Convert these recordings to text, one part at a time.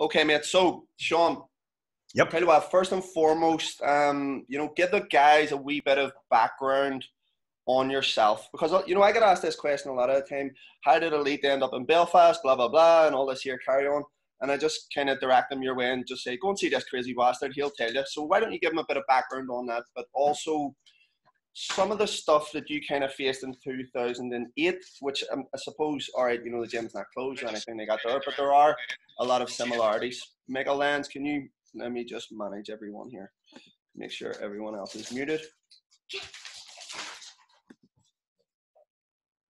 Okay, mate. So, Sean. Yep. Tell you what. First and foremost, um, you know, give the guys a wee bit of background on yourself because you know I get asked this question a lot of the time. How did Elite end up in Belfast? Blah blah blah, and all this here carry on. And I just kind of direct them your way and just say, go and see this crazy bastard. He'll tell you. So why don't you give him a bit of background on that, but also some of the stuff that you kind of faced in 2008, which um, I suppose, all right, you know, the gym's not closed or anything they got there, but there are a lot of similarities. Mega Lens, can you let me just manage everyone here? Make sure everyone else is muted.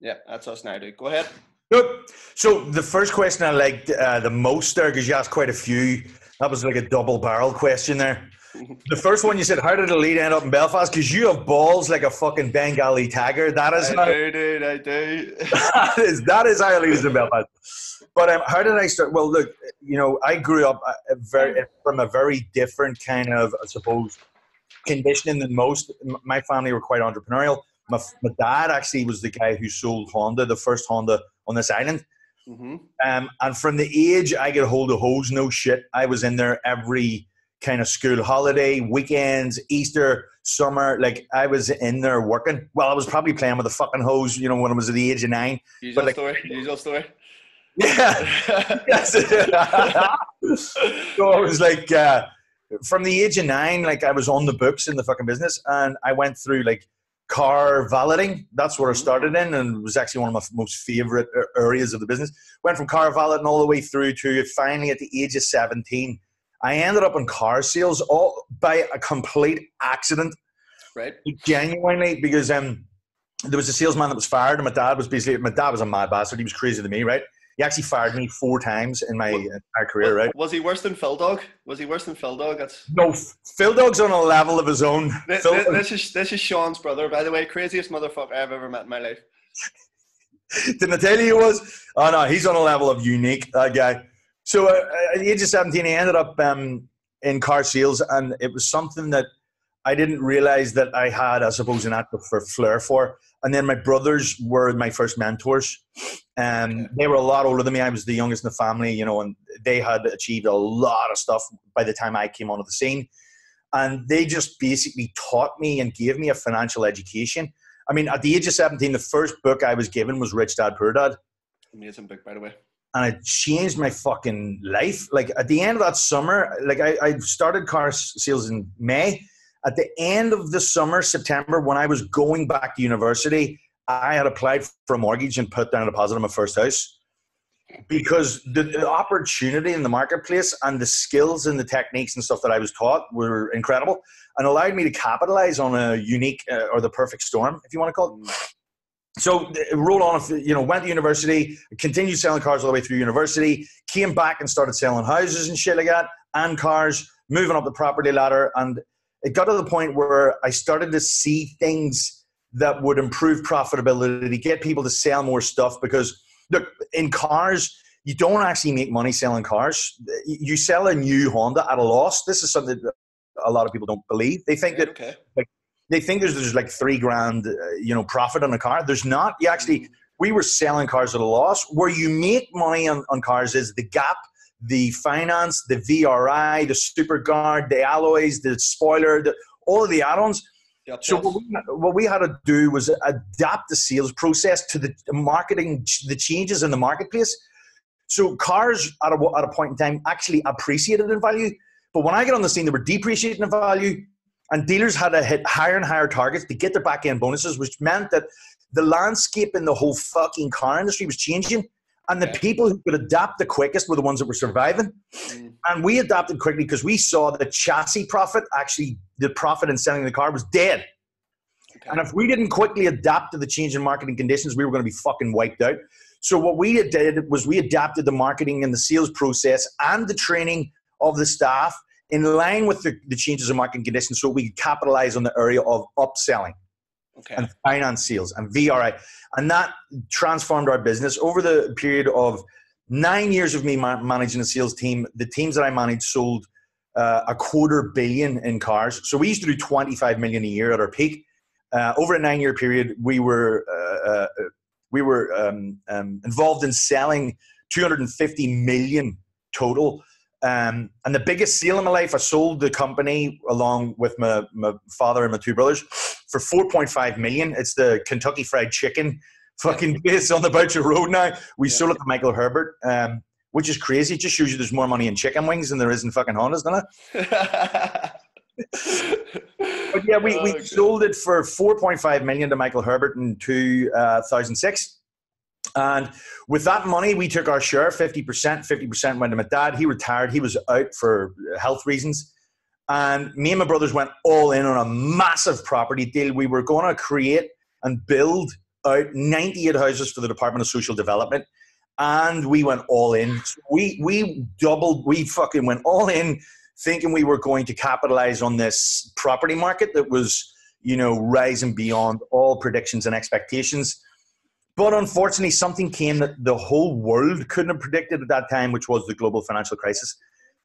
Yeah, that's us now, dude. Go ahead. Good. So the first question I liked uh, the most there, because you asked quite a few, that was like a double barrel question there. The first one you said, "How did the lead end up in Belfast?" Because you have balls like a fucking Bengali tiger. That is I how, do, dude. I do. that is that is how I lead in Belfast. But um, how did I start? Well, look, you know, I grew up uh, very from a very different kind of, I suppose, conditioning than most. My family were quite entrepreneurial. My, my dad actually was the guy who sold Honda, the first Honda on this island. mm-hmm. Um, and from the age I get hold of hose, no shit, I was in there every kind of school holiday, weekends, Easter, summer. Like I was in there working. Well, I was probably playing with the fucking hose, you know, when I was at the age of nine. Usual like- story. Usual story. Yeah. Yes. so I was like, uh, from the age of nine, like I was on the books in the fucking business, and I went through like car valeting. That's where I started in, and it was actually one of my most favorite areas of the business. Went from car valeting all the way through to finally at the age of seventeen, I ended up in car sales all by a complete accident right. genuinely because um there was a salesman that was fired and my dad was basically my dad was a mad bastard he was crazy to me right he actually fired me four times in my entire career right Was he worse than Phil Dog? Was he worse than Phil Dog? That's no Phil Dog's on a level of his own this, Phil, this is this is Sean's brother, by the way. Craziest motherfucker I've ever met in my life. didn't I tell you he was oh no he's on a level of unique that guy so uh, at the age of 17 I ended up um, in car sales and it was something that I didn't realize that I had I suppose an active for flair for and then my brothers were my first mentors Um, they were a lot older than me. I was the youngest in the family, you know, and they had achieved a lot of stuff by the time I came onto the scene. And they just basically taught me and gave me a financial education. I mean, at the age of 17, the first book I was given was Rich Dad Poor Dad. Amazing book, by the way. And it changed my fucking life. Like at the end of that summer, like I, I started car sales in May. At the end of the summer, September, when I was going back to university, I had applied for a mortgage and put down a deposit on my first house because the, the opportunity in the marketplace and the skills and the techniques and stuff that I was taught were incredible and allowed me to capitalize on a unique uh, or the perfect storm, if you want to call it. So uh, roll on, you know, went to university, continued selling cars all the way through university, came back and started selling houses and shit like that, and cars, moving up the property ladder, and it got to the point where I started to see things that would improve profitability get people to sell more stuff because look in cars you don't actually make money selling cars. You sell a new honda at a loss. This is something that a lot of people don't believe. They think that okay. They think there's, there's like three grand uh, you know profit on a car. There's not. You actually we were selling cars at a loss. Where you make money on, on cars is the gap the finance the vri the super guard the alloys the spoiler the, all of the add-ons. Yep, so yes. what we, what we had to do was adapt the sales process to the marketing, the changes in the marketplace. So cars at a, at a point in time actually appreciated in value, but when I got on the scene, they were depreciating in value, and dealers had to hit higher and higher targets to get their back end bonuses, which meant that the landscape in the whole fucking car industry was changing. And the people who could adapt the quickest were the ones that were surviving. Mm, And we adapted quickly because we saw the chassis profit, actually, the profit in selling the car was dead. okay. And if we didn't quickly adapt to the change in marketing conditions, we were going to be fucking wiped out. So what we did was we adapted the marketing and the sales process and the training of the staff in line with the, the changes in market conditions so we could capitalize on the area of upselling okay. and finance sales and VRI. And that transformed our business over the period of nine years of me ma- managing a sales team. The teams that I managed sold uh, a quarter billion in cars. So we used to do 25 million a year at our peak. Uh, over a nine year period, we were, uh, uh, we were um, um, involved in selling 250 million total. Um, and the biggest sale in my life, I sold the company along with my, my father and my two brothers for 4.5 million. It's the Kentucky Fried Chicken fucking place on the Boucher Road now. We yeah. sold it to Michael Herbert, um, which is crazy. It just shows you there's more money in chicken wings than there is in fucking Hondas, doesn't it? but yeah, we, we oh, sold it for 4.5 million to Michael Herbert in 2006. And with that money, we took our share 50%. 50% went to my dad. He retired. He was out for health reasons. And me and my brothers went all in on a massive property deal. We were going to create and build out 98 houses for the Department of Social Development. And we went all in. we, we doubled, we fucking went all in thinking we were going to capitalize on this property market that was, you know, rising beyond all predictions and expectations. But unfortunately, something came that the whole world couldn't have predicted at that time, which was the global financial crisis.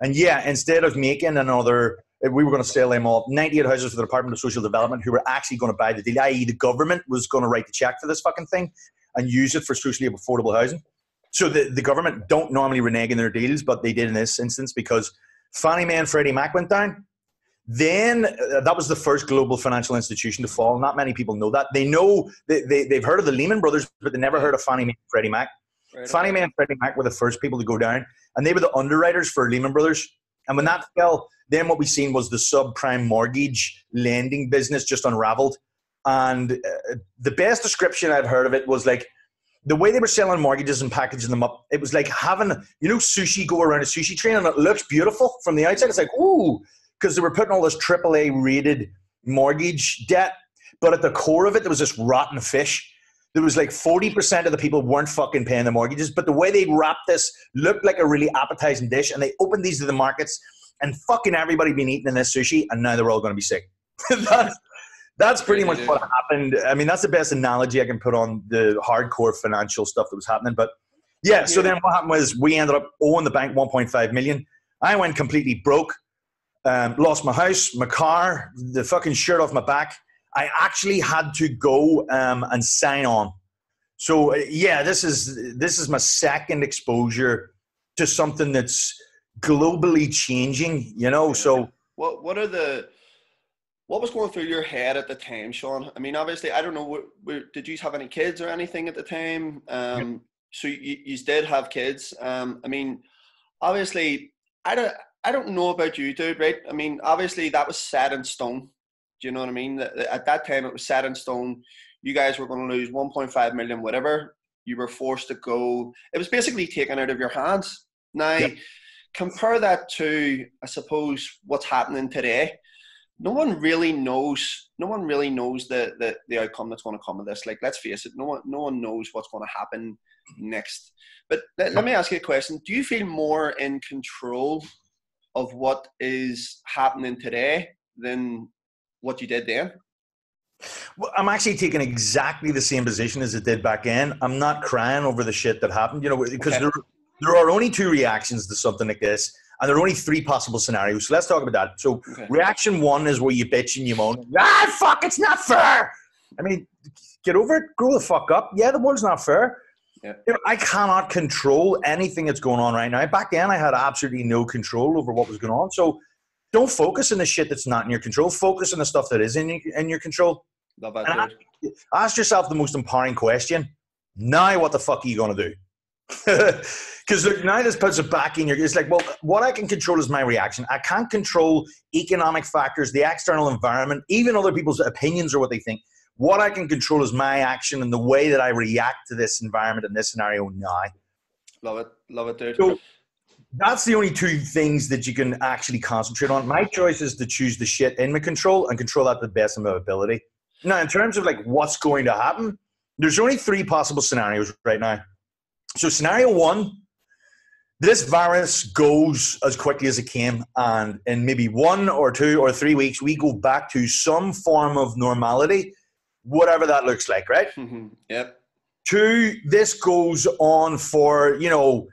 And yeah, instead of making another, we were going to sell them off 98 houses for the Department of Social Development who were actually going to buy the deal, i.e., the government was going to write the check for this fucking thing and use it for socially affordable housing. So the, the government don't normally renege in their deals, but they did in this instance because Fannie Mae and Freddie Mac went down. Then uh, that was the first global financial institution to fall. Not many people know that. They know they, they, they've heard of the Lehman Brothers, but they never heard of Fannie Mae and Freddie Mac. Right. Fannie Mae and Freddie Mac were the first people to go down, and they were the underwriters for Lehman Brothers. And when that fell, then what we seen was the subprime mortgage lending business just unraveled. And uh, the best description I'd heard of it was like the way they were selling mortgages and packaging them up, it was like having, you know, sushi go around a sushi train and it looks beautiful from the outside. It's like, ooh, because they were putting all this AAA rated mortgage debt. But at the core of it, there was this rotten fish. There was like 40% of the people weren't fucking paying the mortgages. But the way they wrapped this looked like a really appetizing dish. And they opened these to the markets and fucking everybody been eating in this sushi. And now they're all going to be sick. that's, that's pretty much what happened. I mean, that's the best analogy I can put on the hardcore financial stuff that was happening. But yeah, so then what happened was we ended up owing the bank 1.5 million. I went completely broke, um, lost my house, my car, the fucking shirt off my back. I actually had to go um, and sign on. So uh, yeah, this is this is my second exposure to something that's globally changing. You know, so what what are the what was going through your head at the time, Sean? I mean, obviously, I don't know. did you have any kids or anything at the time? Um, yeah. So you, you did have kids. Um, I mean, obviously, I don't. I don't know about you, dude. Right? I mean, obviously, that was set in stone. Do you know what I mean? At that time, it was set in stone. You guys were going to lose 1.5 million, whatever. You were forced to go. It was basically taken out of your hands. Now, yep. compare that to, I suppose, what's happening today no one really knows no one really knows the, the the outcome that's going to come of this like let's face it no one no one knows what's going to happen next but let, let me ask you a question do you feel more in control of what is happening today than what you did then well, I'm actually taking exactly the same position as it did back then. I'm not crying over the shit that happened, you know, because okay. there, there are only two reactions to something like this and there are only three possible scenarios. So let's talk about that. So okay. reaction one is where you bitch and you moan. Ah, fuck! It's not fair. I mean, get over it. Grow the fuck up. Yeah, the world's not fair. Yeah. You know, I cannot control anything that's going on right now. Back then, I had absolutely no control over what was going on. So don't focus on the shit that's not in your control. Focus on the stuff that is in, in your control. Love that, ask, ask yourself the most empowering question. Now, what the fuck are you going to do? Because look, now this puts it back in your. It's like, well, what I can control is my reaction. I can't control economic factors, the external environment, even other people's opinions or what they think. What I can control is my action and the way that I react to this environment and this scenario now. Love it, love it, dude. So that's the only two things that you can actually concentrate on. My choice is to choose the shit in my control and control that to the best of my ability. Now, in terms of like what's going to happen, there's only three possible scenarios right now. So, scenario one this virus goes as quickly as it came, and in maybe one or two or three weeks, we go back to some form of normality, whatever that looks like, right? Mm-hmm. Yep. Two, this goes on for, you know,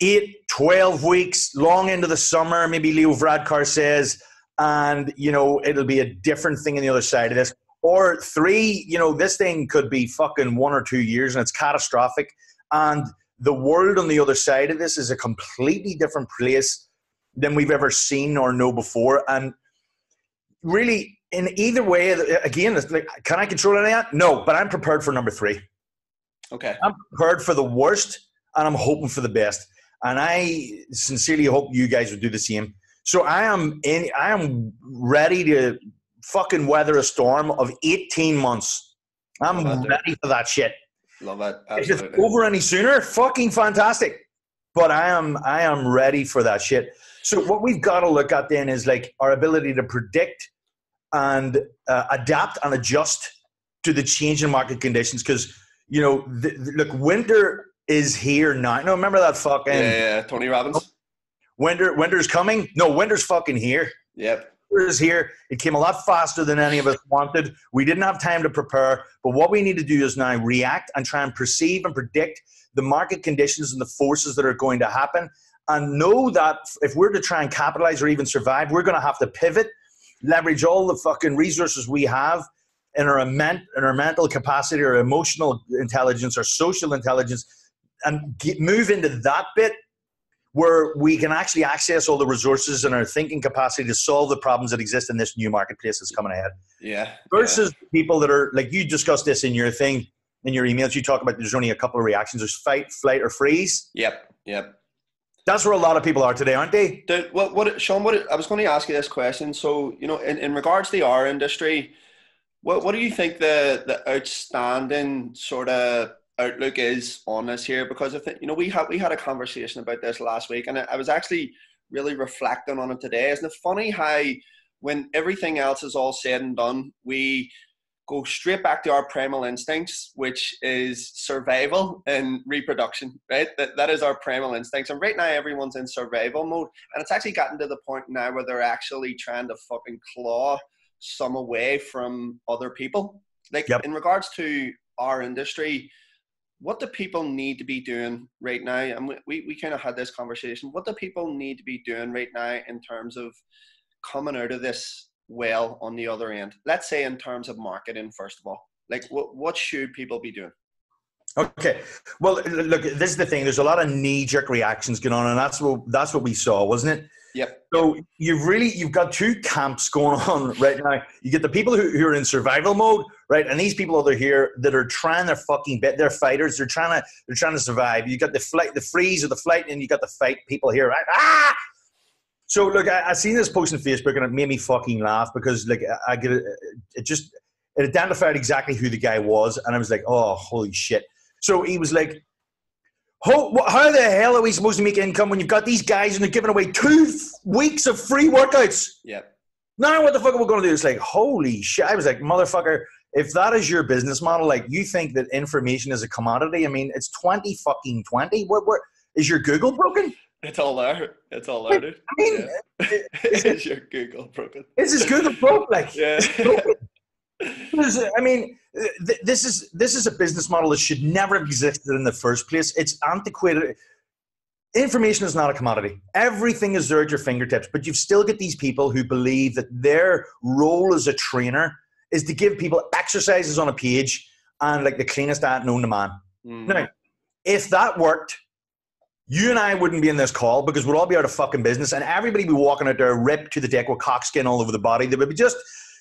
eight, 12 weeks, long into the summer, maybe Leo Varadkar says, and, you know, it'll be a different thing on the other side of this. Or three, you know, this thing could be fucking one or two years and it's catastrophic and the world on the other side of this is a completely different place than we've ever seen or know before. And really, in either way, again, can I control any of that? No, but I'm prepared for number three. Okay. I'm prepared for the worst and I'm hoping for the best. And I sincerely hope you guys would do the same. So I am in I am ready to fucking weather a storm of 18 months. I'm ready for that shit. Love it. If it's over any sooner, fucking fantastic. But I am I am ready for that shit. So what we've got to look at then is like our ability to predict and uh, adapt and adjust to the change in market conditions because you know the, the, look winter is here now. No, remember that fucking yeah, yeah, Tony Robbins. Winter, winter's coming. No, winter's fucking here. Yep. Winter is here. It came a lot faster than any of us wanted. We didn't have time to prepare. But what we need to do is now react and try and perceive and predict the market conditions and the forces that are going to happen, and know that if we're to try and capitalize or even survive, we're going to have to pivot, leverage all the fucking resources we have in our, in our mental capacity or emotional intelligence or social intelligence and get, move into that bit where we can actually access all the resources and our thinking capacity to solve the problems that exist in this new marketplace that's coming ahead. Yeah. Versus yeah. people that are like you discussed this in your thing in your emails. You talk about there's only a couple of reactions. There's fight, flight, or freeze. Yep. Yep. That's where a lot of people are today, aren't they? Dude, what, what, Sean? What I was going to ask you this question. So, you know, in, in regards to our industry, what, what do you think the the outstanding sort of outlook is on this here because I think you know we had we had a conversation about this last week and I, I was actually really reflecting on it today. Isn't it funny how when everything else is all said and done, we go straight back to our primal instincts, which is survival and reproduction, right? That, that is our primal instincts. And right now, everyone's in survival mode. And it's actually gotten to the point now where they're actually trying to fucking claw some away from other people. Like, yep. in regards to our industry, what do people need to be doing right now? And we, we kind of had this conversation. What do people need to be doing right now in terms of coming out of this well on the other end? Let's say in terms of marketing, first of all. Like, what, what should people be doing? Okay. Well, look, this is the thing. There's a lot of knee-jerk reactions going on, and that's what that's what we saw, wasn't it? Yep. So you've really you've got two camps going on right now. You get the people who, who are in survival mode, right? And these people over here that are trying their fucking bit. They're fighters. They're trying to they're trying to survive. You got the flight, the freeze or the flight, and you got the fight people here, right? Ah. So look, I, I seen this post on Facebook and it made me fucking laugh because like I, I get it, it just it identified exactly who the guy was, and I was like, oh holy shit. So he was like, how, how the hell are we supposed to make income when you've got these guys and they're giving away two weeks of free workouts? Yeah. Now what the fuck are we going to do? It's like, holy shit. I was like, motherfucker, if that is your business model, like you think that information is a commodity, I mean, it's 20 fucking 20. Where, where, is your Google broken? It's all there. It's all there, dude. I mean, yeah. is your Google broken? Is his Google broken? Like, yeah. I mean, this is this is a business model that should never have existed in the first place. It's antiquated. Information is not a commodity. Everything is there at your fingertips, but you've still got these people who believe that their role as a trainer is to give people exercises on a page and like the cleanest diet known to man. Mm. Now, if that worked, you and I wouldn't be in this call because we'd all be out of fucking business and everybody would be walking out there ripped to the deck with cockskin all over the body. They would be just,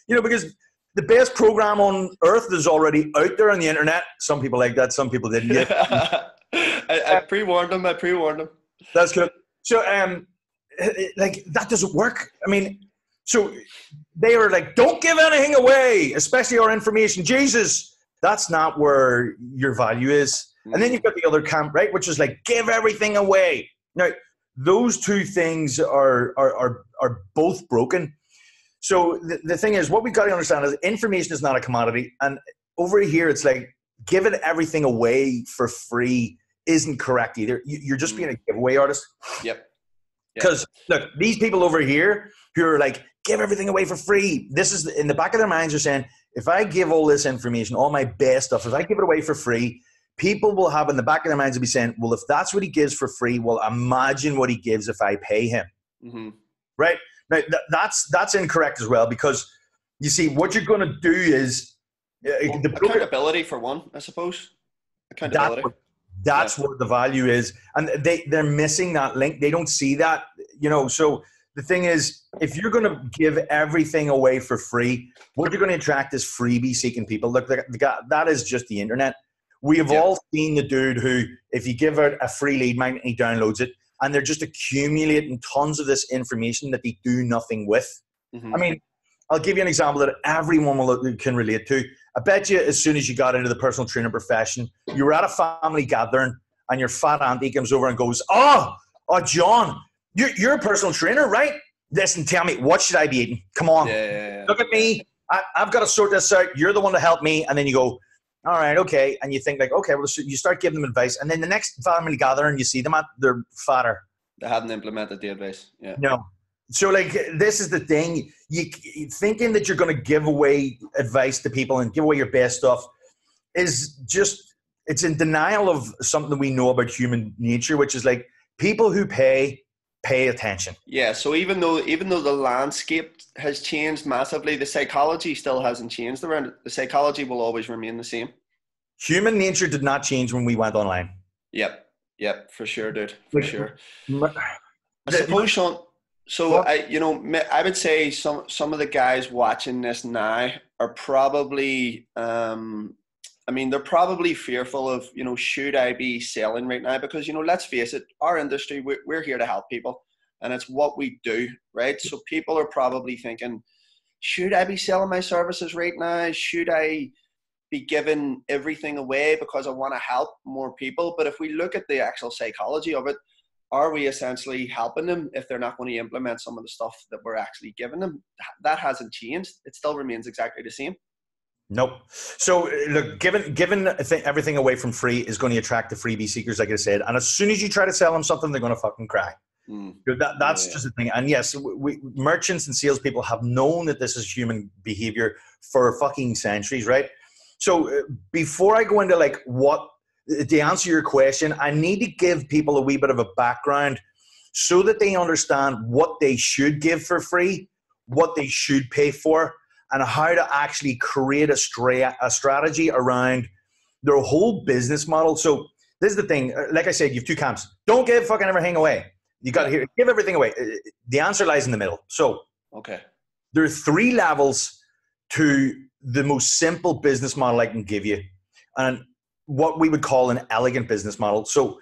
you know, because the best program on earth is already out there on the internet. Some people like that, some people didn't. I, I pre warned them. I pre warned them. That's good. So, um, like that doesn't work. I mean, so they were like, "Don't give anything away, especially our information." Jesus, that's not where your value is. And then you've got the other camp, right, which is like, "Give everything away." Now, those two things are are are, are both broken so the, the thing is, what we've got to understand is information is not a commodity. And over here, it's like giving everything away for free isn't correct either. You're just being a mm. giveaway artist. Yep. Because yep. look, these people over here who are like, give everything away for free. This is in the back of their minds They're saying, if I give all this information, all my best stuff, if I give it away for free, people will have in the back of their minds will be saying, well, if that's what he gives for free, well, imagine what he gives if I pay him. Mm-hmm. Right? Now, th- that's that's incorrect as well because you see what you're going to do is uh, well, the accountability for one, I suppose. Accountability. That's, That's yeah. where the value is, and they they're missing that link. They don't see that, you know. So the thing is, if you're going to give everything away for free, what you're going to attract is freebie seeking people. Look, the, the, that is just the internet. We have yeah. all seen the dude who, if you give out a free lead magnet, he downloads it, and they're just accumulating tons of this information that they do nothing with. Mm-hmm. I mean, I'll give you an example that everyone will, can relate to. I bet you, as soon as you got into the personal trainer profession, you were at a family gathering, and your fat auntie comes over and goes, "Oh, oh, John, you're, you're a personal trainer, right? Listen, tell me, what should I be eating? Come on, yeah, yeah, yeah. look at me. I, have got to sort this out. You're the one to help me." And then you go, all right, okay. And you think like, okay, well, so you start giving them advice, and then the next family gathering, you see them at they're fatter. They hadn't implemented the advice. Yeah. No. So like, this is the thing. You thinking that you're going to give away advice to people and give away your best stuff is just it's in denial of something we know about human nature, which is like people who pay pay attention. Yeah. So even though even though the landscape has changed massively, the psychology still hasn't changed around. The psychology will always remain the same. Human nature did not change when we went online. Yep. Yep. For sure, dude. For sure. I suppose, Sean. So what? I, you know, I would say some some of the guys watching this now are probably um, I mean, they're probably fearful of, you know, should I be selling right now? Because, you know, let's face it, our industry, we're, we're here to help people and it's what we do, right? So people are probably thinking, should I be selling my services right now? Should I be giving everything away because I want to help more people? But if we look at the actual psychology of it, are we essentially helping them if they're not going to implement some of the stuff that we're actually giving them? That hasn't changed. It still remains exactly the same. Nope. So look, given given everything away from free is going to attract the freebie seekers, like I said, and as soon as you try to sell them something, they're going to fucking cry. Mm. That, that's yeah. just the thing. And yes, we, merchants and salespeople have known that this is human behavior for fucking centuries, right? So uh, before I go into like what to answer your question, I need to give people a wee bit of a background so that they understand what they should give for free, what they should pay for, and how to actually create a, stra- a strategy around their whole business model. So this is the thing. Uh, like I said, you have two camps. Don't give fucking everything away. You got to give everything away. Uh, the answer lies in the middle. So okay, there are three levels to the most simple business model I can give you, and what we would call an elegant business model. So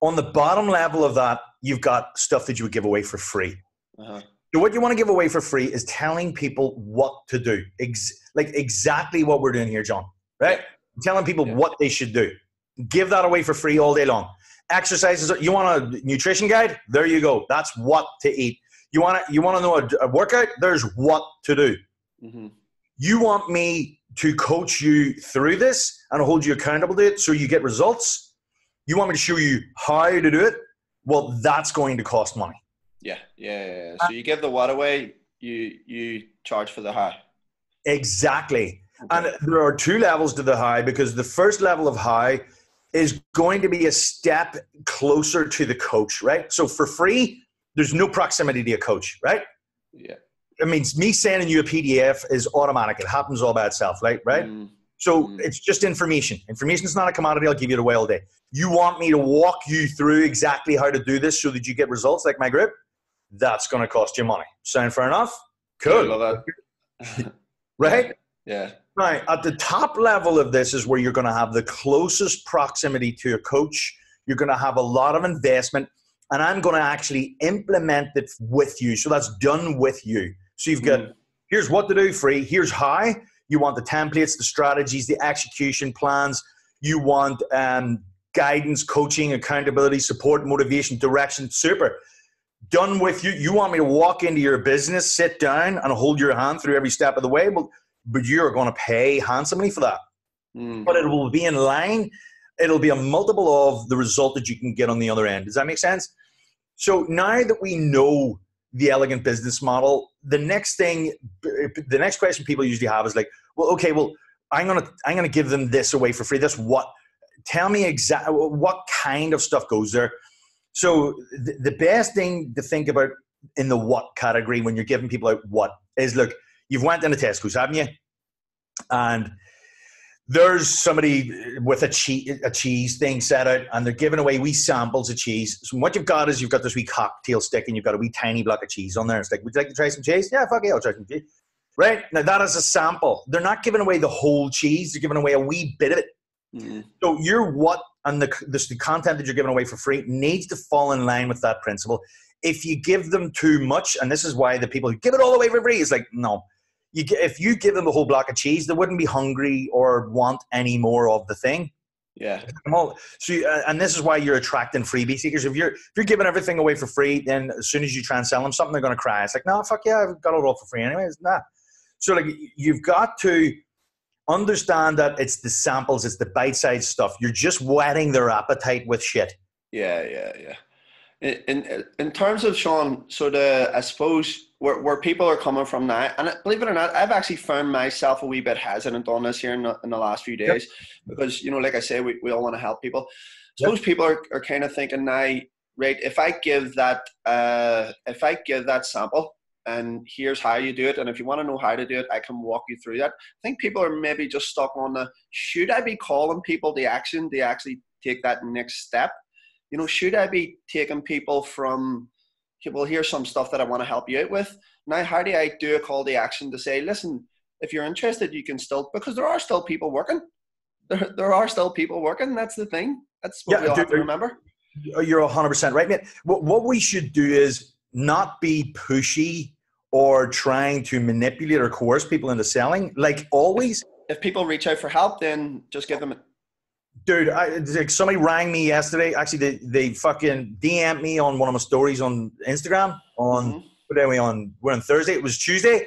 on the bottom level of that, you've got stuff that you would give away for free. Uh-huh. So what you want to give away for free is telling people what to do. Ex- like exactly what we're doing here, John. Right? Telling people yeah. what they should do. Give that away for free all day long. Exercises. You want a nutrition guide? There you go. That's what to eat. You want to, you want to know a, a workout? There's what to do. Mm-hmm. You want me to coach you through this and hold you accountable to it so you get results. You want me to show you how to do it? Well, that's going to cost money. Yeah, yeah, yeah. So you give the what away, you you charge for the high. Exactly. Okay. And there are two levels to the high because the first level of high is going to be a step closer to the coach, right? So for free, there's no proximity to a coach, right? Yeah. It means me sending you a PDF is automatic. It happens all by itself, right? Right? Mm. So mm. it's just information. Information is not a commodity. I'll give you it away all day. You want me to walk you through exactly how to do this so that you get results like my group? That's going to cost you money. Sound fair enough? Cool. right? Yeah. Right. At the top level of this is where you're going to have the closest proximity to your coach. You're going to have a lot of investment, and I'm going to actually implement it with you. So that's done with you. So you've got mm. here's what to do free, here's how. You want the templates, the strategies, the execution plans. You want um, guidance, coaching, accountability, support, motivation, direction. Super done with you. You want me to walk into your business, sit down, and hold your hand through every step of the way, but but you're going to pay handsomely for that. Mm. But it will be in line. It'll be a multiple of the result that you can get on the other end. Does that make sense? So now that we know the elegant business model, the next thing, the next question people usually have is like, well, okay, well, I'm gonna I'm gonna give them this away for free. This what? Tell me exactly what kind of stuff goes there so the, the best thing to think about in the what category when you're giving people out what is look, you've went into Tesco's, haven't you? And there's somebody with a cheese, a cheese thing set out and they're giving away wee samples of cheese. So what you've got is you've got this wee cocktail stick and you've got a wee tiny block of cheese on there. It's like, would you like to try some cheese? Yeah, fuck yeah, I'll try some cheese. Right? Now that is a sample. They're not giving away the whole cheese, they're giving away a wee bit of it. Mm-hmm. So your what and the, the, the content that you're giving away for free needs to fall in line with that principle. If you give them too much, and this is why the people who give it all away for free is like, no, you if you give them the whole block of cheese, they wouldn't be hungry or want any more of the thing. Yeah. So, you, uh, and this is why you're attracting freebie seekers. If you're if you're giving everything away for free, then as soon as you try and sell them something, they're going to cry. It's like, no, fuck yeah, I've got it all for free anyways. Nah. So like, you've got to understand that it's the samples, it's the bite-sized stuff. You're just whetting their appetite with shit. Yeah, yeah, yeah. In in, in terms of Sean, so the I suppose where, where people are coming from now. And believe it or not, I've actually found myself a wee bit hesitant on this here in the, in the last few days yep. because, you know, like I say, we, we all want to help people. Yep. Suppose people are, are kind of thinking now, right, if I give that, uh, if I give that sample and here's how you do it, and if you want to know how to do it, I can walk you through that. I think people are maybe just stuck on the, should I be calling people the action to actually take that next step? You know, should I be taking people from, well, here's some stuff that I want to help you out with. Now, how do I do a call to action to say, listen, if you're interested, you can still, because there are still people working. There, there are still people working. That's the thing. That's what yeah, we all have to remember. You're 100% right, mate. What, what we should do is not be pushy or trying to manipulate or coerce people into selling. Like always. If people reach out for help, then just give them A- Dude, I, like somebody rang me yesterday. Actually, they, they fucking DM'd me on one of my stories on Instagram. On mm-hmm. what are we on? We're on Thursday. It was Tuesday.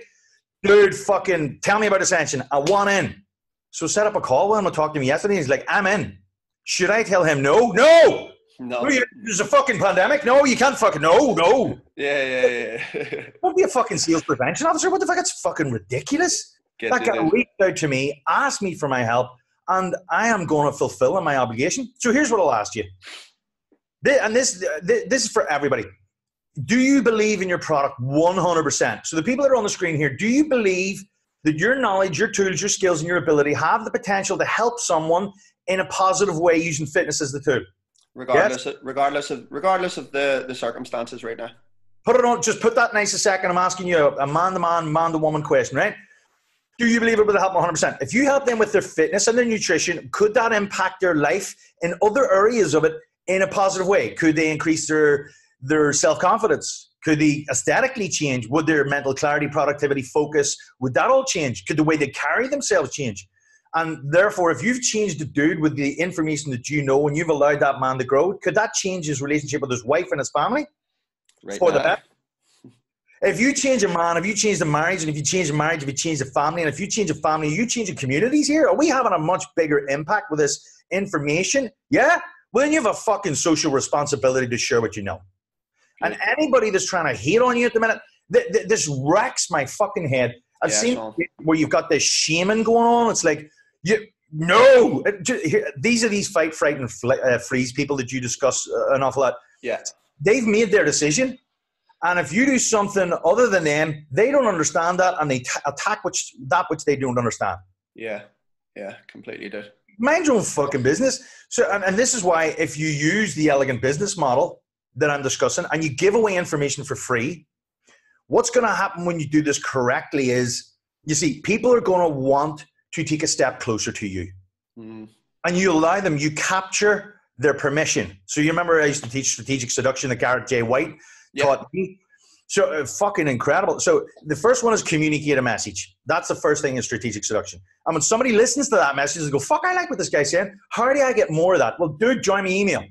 Dude, fucking tell me about Ascension. I want in. So set up a call with him. I talked to him yesterday. He's like, I'm in. Should I tell him no? No. No. There's a fucking pandemic. No, you can't fucking no, no. Yeah, yeah, yeah. Don't be a fucking sales prevention officer. What the fuck? It's fucking ridiculous. Get that guy reached out to me, asked me for my help and I am going to fulfill my obligation. So here's what I'll ask you, This, and this this is for everybody. Do you believe in your product 100%? So the people that are on the screen here, do you believe that your knowledge, your tools, your skills, and your ability have the potential to help someone in a positive way using fitness as the tool? Regardless, yes? of, regardless of regardless of the the circumstances right now. Put it on. Just put that nice a second. I'm asking you a man to man, man to woman question, right? do you believe it will help 100%? If you help them with their fitness and their nutrition, could that impact their life in other areas of it in a positive way? Could they increase their, their self confidence? Could they aesthetically change? Would their mental clarity, productivity, focus, would that all change? Could the way they carry themselves change? And therefore, if you've changed the dude with the information that you know and you've allowed that man to grow, could that change his relationship with his wife and his family? Right for now. the better? If you change a man, if you change the marriage, and if you change the marriage, if you change the family, and if you change the family, you change the communities here, are we having a much bigger impact with this information? Yeah? Well, then you have a fucking social responsibility to share what you know. And anybody that's trying to hate on you at the minute, th- th- this wrecks my fucking head. I've yeah, seen where you've got this shaming going on. It's like, you, no, these are these fight, fright, and fl- uh, freeze people that you discuss uh, an awful lot. Yeah. They've made their decision. And if you do something other than them, they don't understand that and they t- attack which, that which they don't understand. Yeah, yeah, completely did. Mind your own fucking business. So, and, and this is why if you use the elegant business model that I'm discussing and you give away information for free, what's going to happen when you do this correctly is you see, people are going to want to take a step closer to you. Mm. And you allow them, you capture their permission. So you remember I used to teach strategic seduction at Garrett J. White yeah. taught me. So uh, fucking incredible. So the first one is communicate a message. That's the first thing in strategic seduction. And when somebody listens to that message and go, fuck, I like what this guy's saying. How do I get more of that? Well, dude, join my email.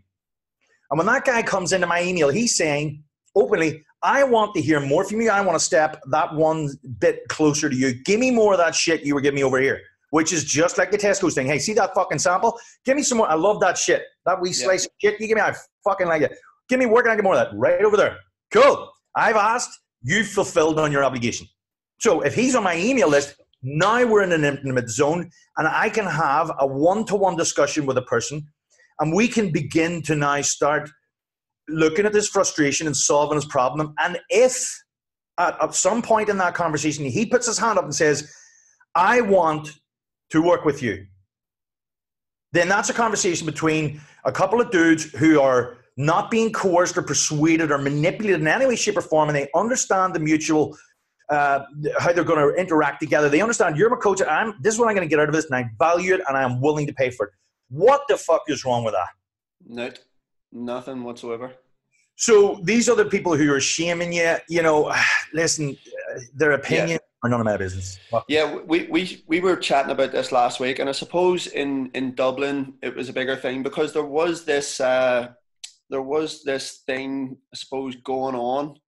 And when that guy comes into my email, he's saying openly, I want to hear more from you. I want to step that one bit closer to you. Give me more of that shit you were giving me over here, which is just like the Tesco's thing. Hey, see that fucking sample? Give me some more. I love that shit. That wee slice yeah. of shit you give me, I fucking like it. Give me, where can I get more of that? Right over there. Cool. I've asked, you've fulfilled on your obligation. So if he's on my email list, now we're in an intimate zone and I can have a one to one discussion with a person and we can begin to now start looking at this frustration and solving his problem. And if at, at some point in that conversation he puts his hand up and says, I want to work with you, then that's a conversation between a couple of dudes who are not being coerced or persuaded or manipulated in any way, shape, or form, and they understand the mutual uh, how they're going to interact together. They understand you're my coach. I'm this is what I'm going to get out of this, and I value it, and I am willing to pay for it. What the fuck is wrong with that? No, nothing whatsoever. So these other people who are shaming you, you know, listen, their opinion yeah. are none of my business. Yeah, we, we we were chatting about this last week, and I suppose in in Dublin it was a bigger thing because there was this uh, there was this thing I suppose going on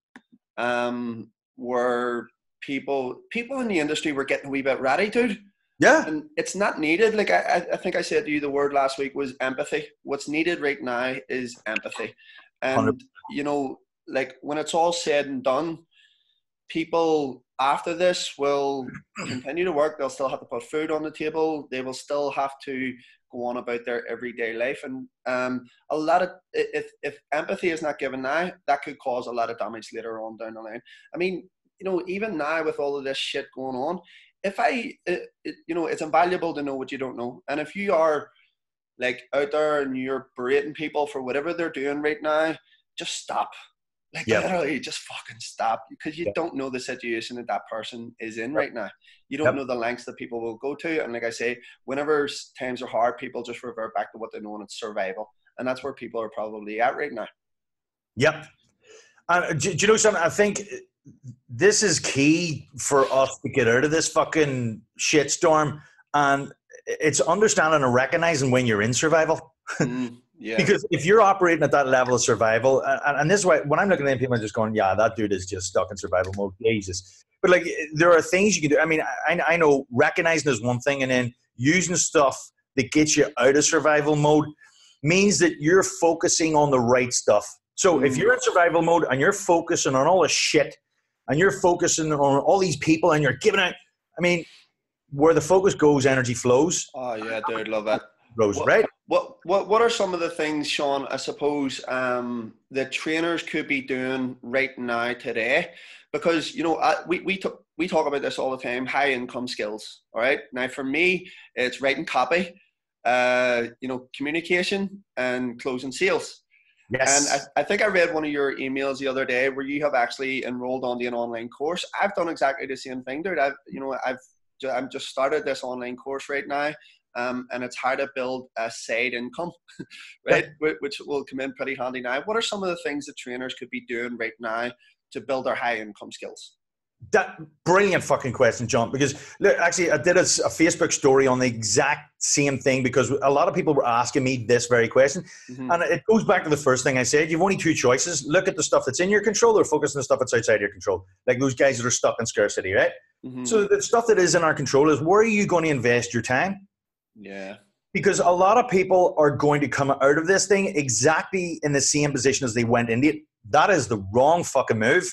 um, where people people in the industry were getting a wee bit ratty, dude. Yeah. And it's not needed. Like I, I think I said to you, the word last week was empathy. What's needed right now is empathy. And 100. you know, like when it's all said and done, people after this will continue to work. They'll still have to put food on the table. They will still have to go on about their everyday life. And um, a lot of if if empathy is not given now, that could cause a lot of damage later on down the line. I mean, you know, even now with all of this shit going on, if I, it, it, you know, it's invaluable to know what you don't know. And if you are like out there and you're berating people for whatever they're doing right now, just stop. Like yep. literally, just fucking stop because you yep. don't know the situation that that person is in yep. right now. You don't know the lengths that people will go to. And like I say, whenever times are hard, people just revert back to what they know and it's survival. And that's where people are probably at right now. Yep. And uh, do, do you know something? I think uh, this is key for us to get out of this fucking shitstorm. And it's understanding and recognizing when you're in survival. Mm, yeah. because if you're operating at that level of survival, and, and this is why when I'm looking at people, I'm just going, yeah, that dude is just stuck in survival mode. Jesus. But like, there are things you can do. I mean, I, I know recognizing is one thing, and then using stuff that gets you out of survival mode means that you're focusing on the right stuff. So mm. if you're in survival mode and you're focusing on all the shit and you're focusing on all these people and you're giving out. I mean, where the focus goes, energy flows. Oh yeah, dude, love that. Flows, what, right? What what what are some of the things, Sean? I suppose um, the trainers could be doing right now today, because you know I, we we talk, we talk about this all the time. High income skills. All right. Now for me, it's writing copy, uh, you know, communication and closing sales. Yes. And I, I, think I read one of your emails the other day where you have actually enrolled on an online course. I've done exactly the same thing, dude. I've, you know, I've, I'm just started this online course right now. Um, and it's how to build a side income, right? Which will come in pretty handy now. What are some of the things that trainers could be doing right now to build their high income skills? That brilliant fucking question, John. Because look, actually, I did a, a, Facebook story on the exact same thing because a lot of people were asking me this very question, mm-hmm. and it goes back to the first thing I said. You've only two choices: look at the stuff that's in your control, or focus on the stuff that's outside your control. Like those guys that are stuck in scarcity, right? Mm-hmm. So the stuff that is in our control is where are you going to invest your time? Yeah. Because a lot of people are going to come out of this thing exactly in the same position as they went into it. That is the wrong fucking move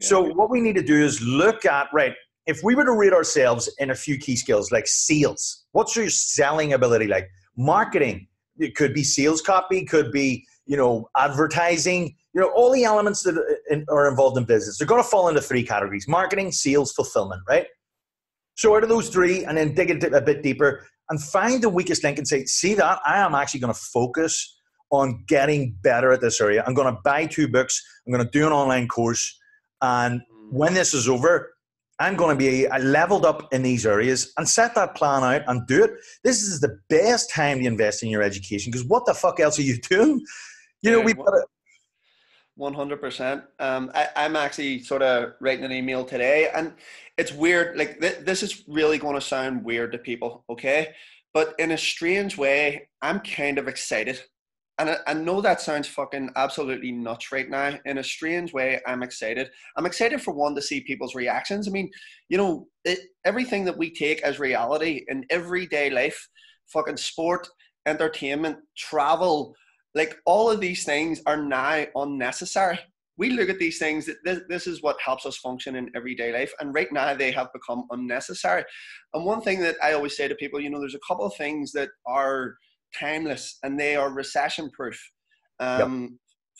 so what we need to do is look at right. If we were to rate ourselves in a few key skills like sales, what's your selling ability like? Marketing, it could be sales copy, could be you know advertising, you know all the elements that uh, are involved in business. They're going to fall into three categories: marketing, sales, fulfillment. Right. So out of those three, and then dig a bit deeper and find the weakest link and say, see that I am actually going to focus on getting better at this area. I'm going to buy two books. I'm going to do an online course and when this is over, I'm going to be I leveled up in these areas and set that plan out and do it. This is the best time to invest in your education because what the fuck else are you doing? You know, we've got to. 100%. Um, I, am actually sort of writing an email today, and it's weird. Like, th- this is really going to sound weird to people, okay? But in a strange way, I'm kind of excited and I, I, know that sounds fucking absolutely nuts right now. In a strange way, I'm excited. I'm excited for one to see people's reactions. I mean, you know, it, everything that we take as reality in everyday life, fucking sport, entertainment, travel, like all of these things are now unnecessary. We look at these things, this, this is what helps us function in everyday life. And right now they have become unnecessary. And one thing that I always say to people, you know, there's a couple of things that are timeless and they are recession proof. Um, yep.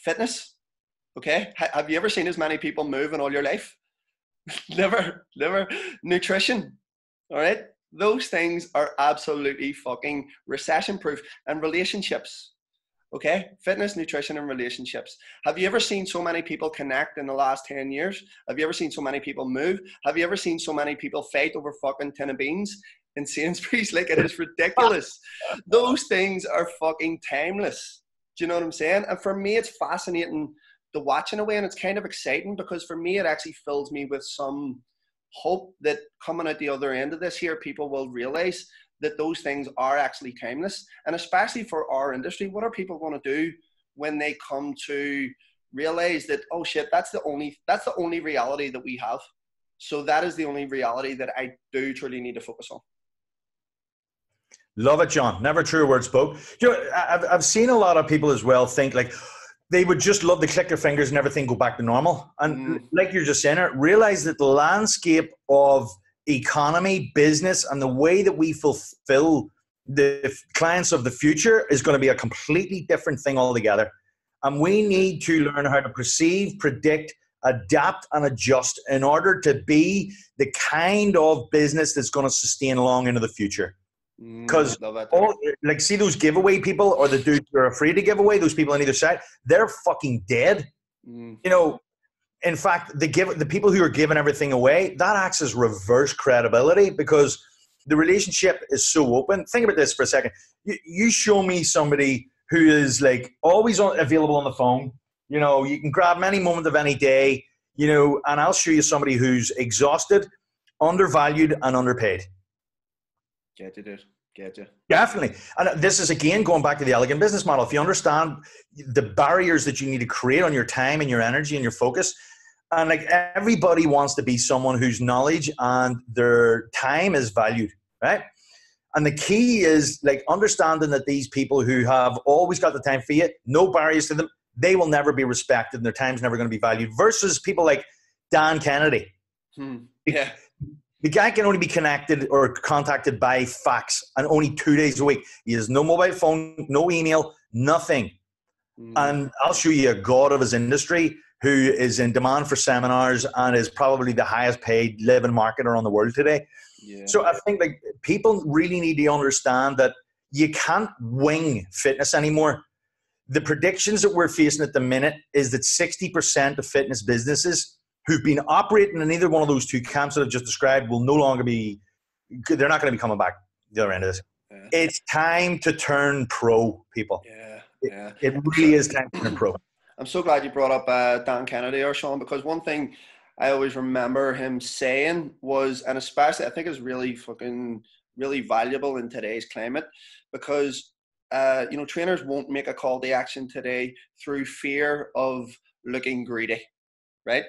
Fitness, okay? H- have you ever seen as many people move in all your life? never, never. Nutrition, all right? Those things are absolutely fucking recession proof. And relationships, okay? Fitness, nutrition, and relationships. Have you ever seen so many people connect in the last 10 years? Have you ever seen so many people move? Have you ever seen so many people fight over fucking tin of beans in Sainsbury's? Like, it is ridiculous. Those things are fucking timeless. Do you know what I'm saying? And for me, it's fascinating to watch in a way, and it's kind of exciting because for me, it actually fills me with some hope that coming at the other end of this here, people will realize that those things are actually timeless. And especially for our industry, what are people going to do when they come to realize that, oh shit, that's the only that's the only reality that we have. So that is the only reality that I do truly need to focus on. Love it, John. Never true word spoke. You know, I've, I've seen a lot of people as well think like, they would just love to click their fingers and everything go back to normal. And mm. like you're just saying it, realize that the landscape of economy, business, and the way that we fulfill the clients of the future is going to be a completely different thing altogether. And we need to learn how to perceive, predict, adapt, and adjust in order to be the kind of business that's going to sustain long into the future. Because mm, like, see those giveaway people or the dudes who are afraid to give away, those people on either side, they're fucking dead. Mm. You know, in fact, the give the people who are giving everything away, that acts as reverse credibility because the relationship is so open. Think about this for a second. You, you show me somebody who is like always on, available on the phone. You know, you can grab any moment of any day. You know, and I'll show you somebody who's exhausted, undervalued, and underpaid. Get it, get you. Definitely. And this is again going back to the elegant business model. If you understand the barriers that you need to create on your time and your energy and your focus, and like everybody wants to be someone whose knowledge and their time is valued, right? And the key is like understanding that these people who have always got the time for you, no barriers to them, they will never be respected and their time's never going to be valued versus people like Dan Kennedy. Hmm. Yeah. The guy can only be connected or contacted by fax and only two days a week. He has no mobile phone, no email, nothing. Mm. And I'll show you a god of his industry who is in demand for seminars and is probably the highest paid living marketer on the world today. Yeah. So I think like people really need to understand that you can't wing fitness anymore. The predictions that we're facing at the minute is that 60% of fitness businesses who've been operating in either one of those two camps that I've just described will no longer be, they're not going to be coming back the other end of this. Yeah. It's time to turn pro, people. Yeah, yeah. It, it really is time to turn pro. I'm so glad you brought up uh, Dan Kennedy or Sean because one thing I always remember him saying was, and especially I think is really fucking really valuable in today's climate because uh, you know trainers won't make a call to action today through fear of looking greedy, right?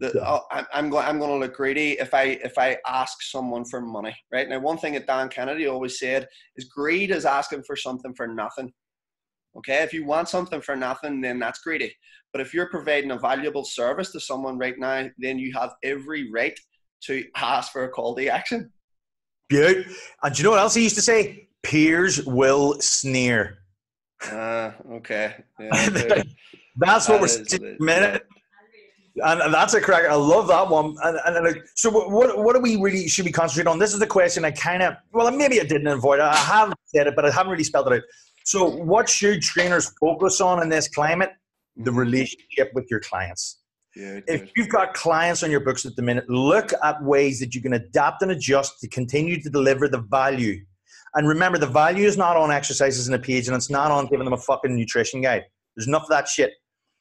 The, yeah. oh, I'm, I'm going I'm going to look greedy if I if I ask someone for money, right? Now, one thing that Dan Kennedy always said is greed is asking for something for nothing. Okay, if you want something for nothing, then that's greedy. But if you're providing a valuable service to someone right now, then you have every right to ask for a call to action. Good. And do you know what else he used to say? Peers will sneer. Uh, okay. Yeah, that's what we're saying. Minute. And, that's a crack. I love that one. And, and, and, so, what what do we really should we concentrate on? This is the question I kind of well, maybe I didn't avoid it. I haven't said it, but I haven't really spelled it out. So, what should trainers focus on in this climate? The mm-hmm. relationship with your clients. Yeah, if you've got clients on your books at the minute, look at ways that you can adapt and adjust to continue to deliver the value. And remember, the value is not on exercises in a page and it's not on giving them a fucking nutrition guide. There's enough of that shit.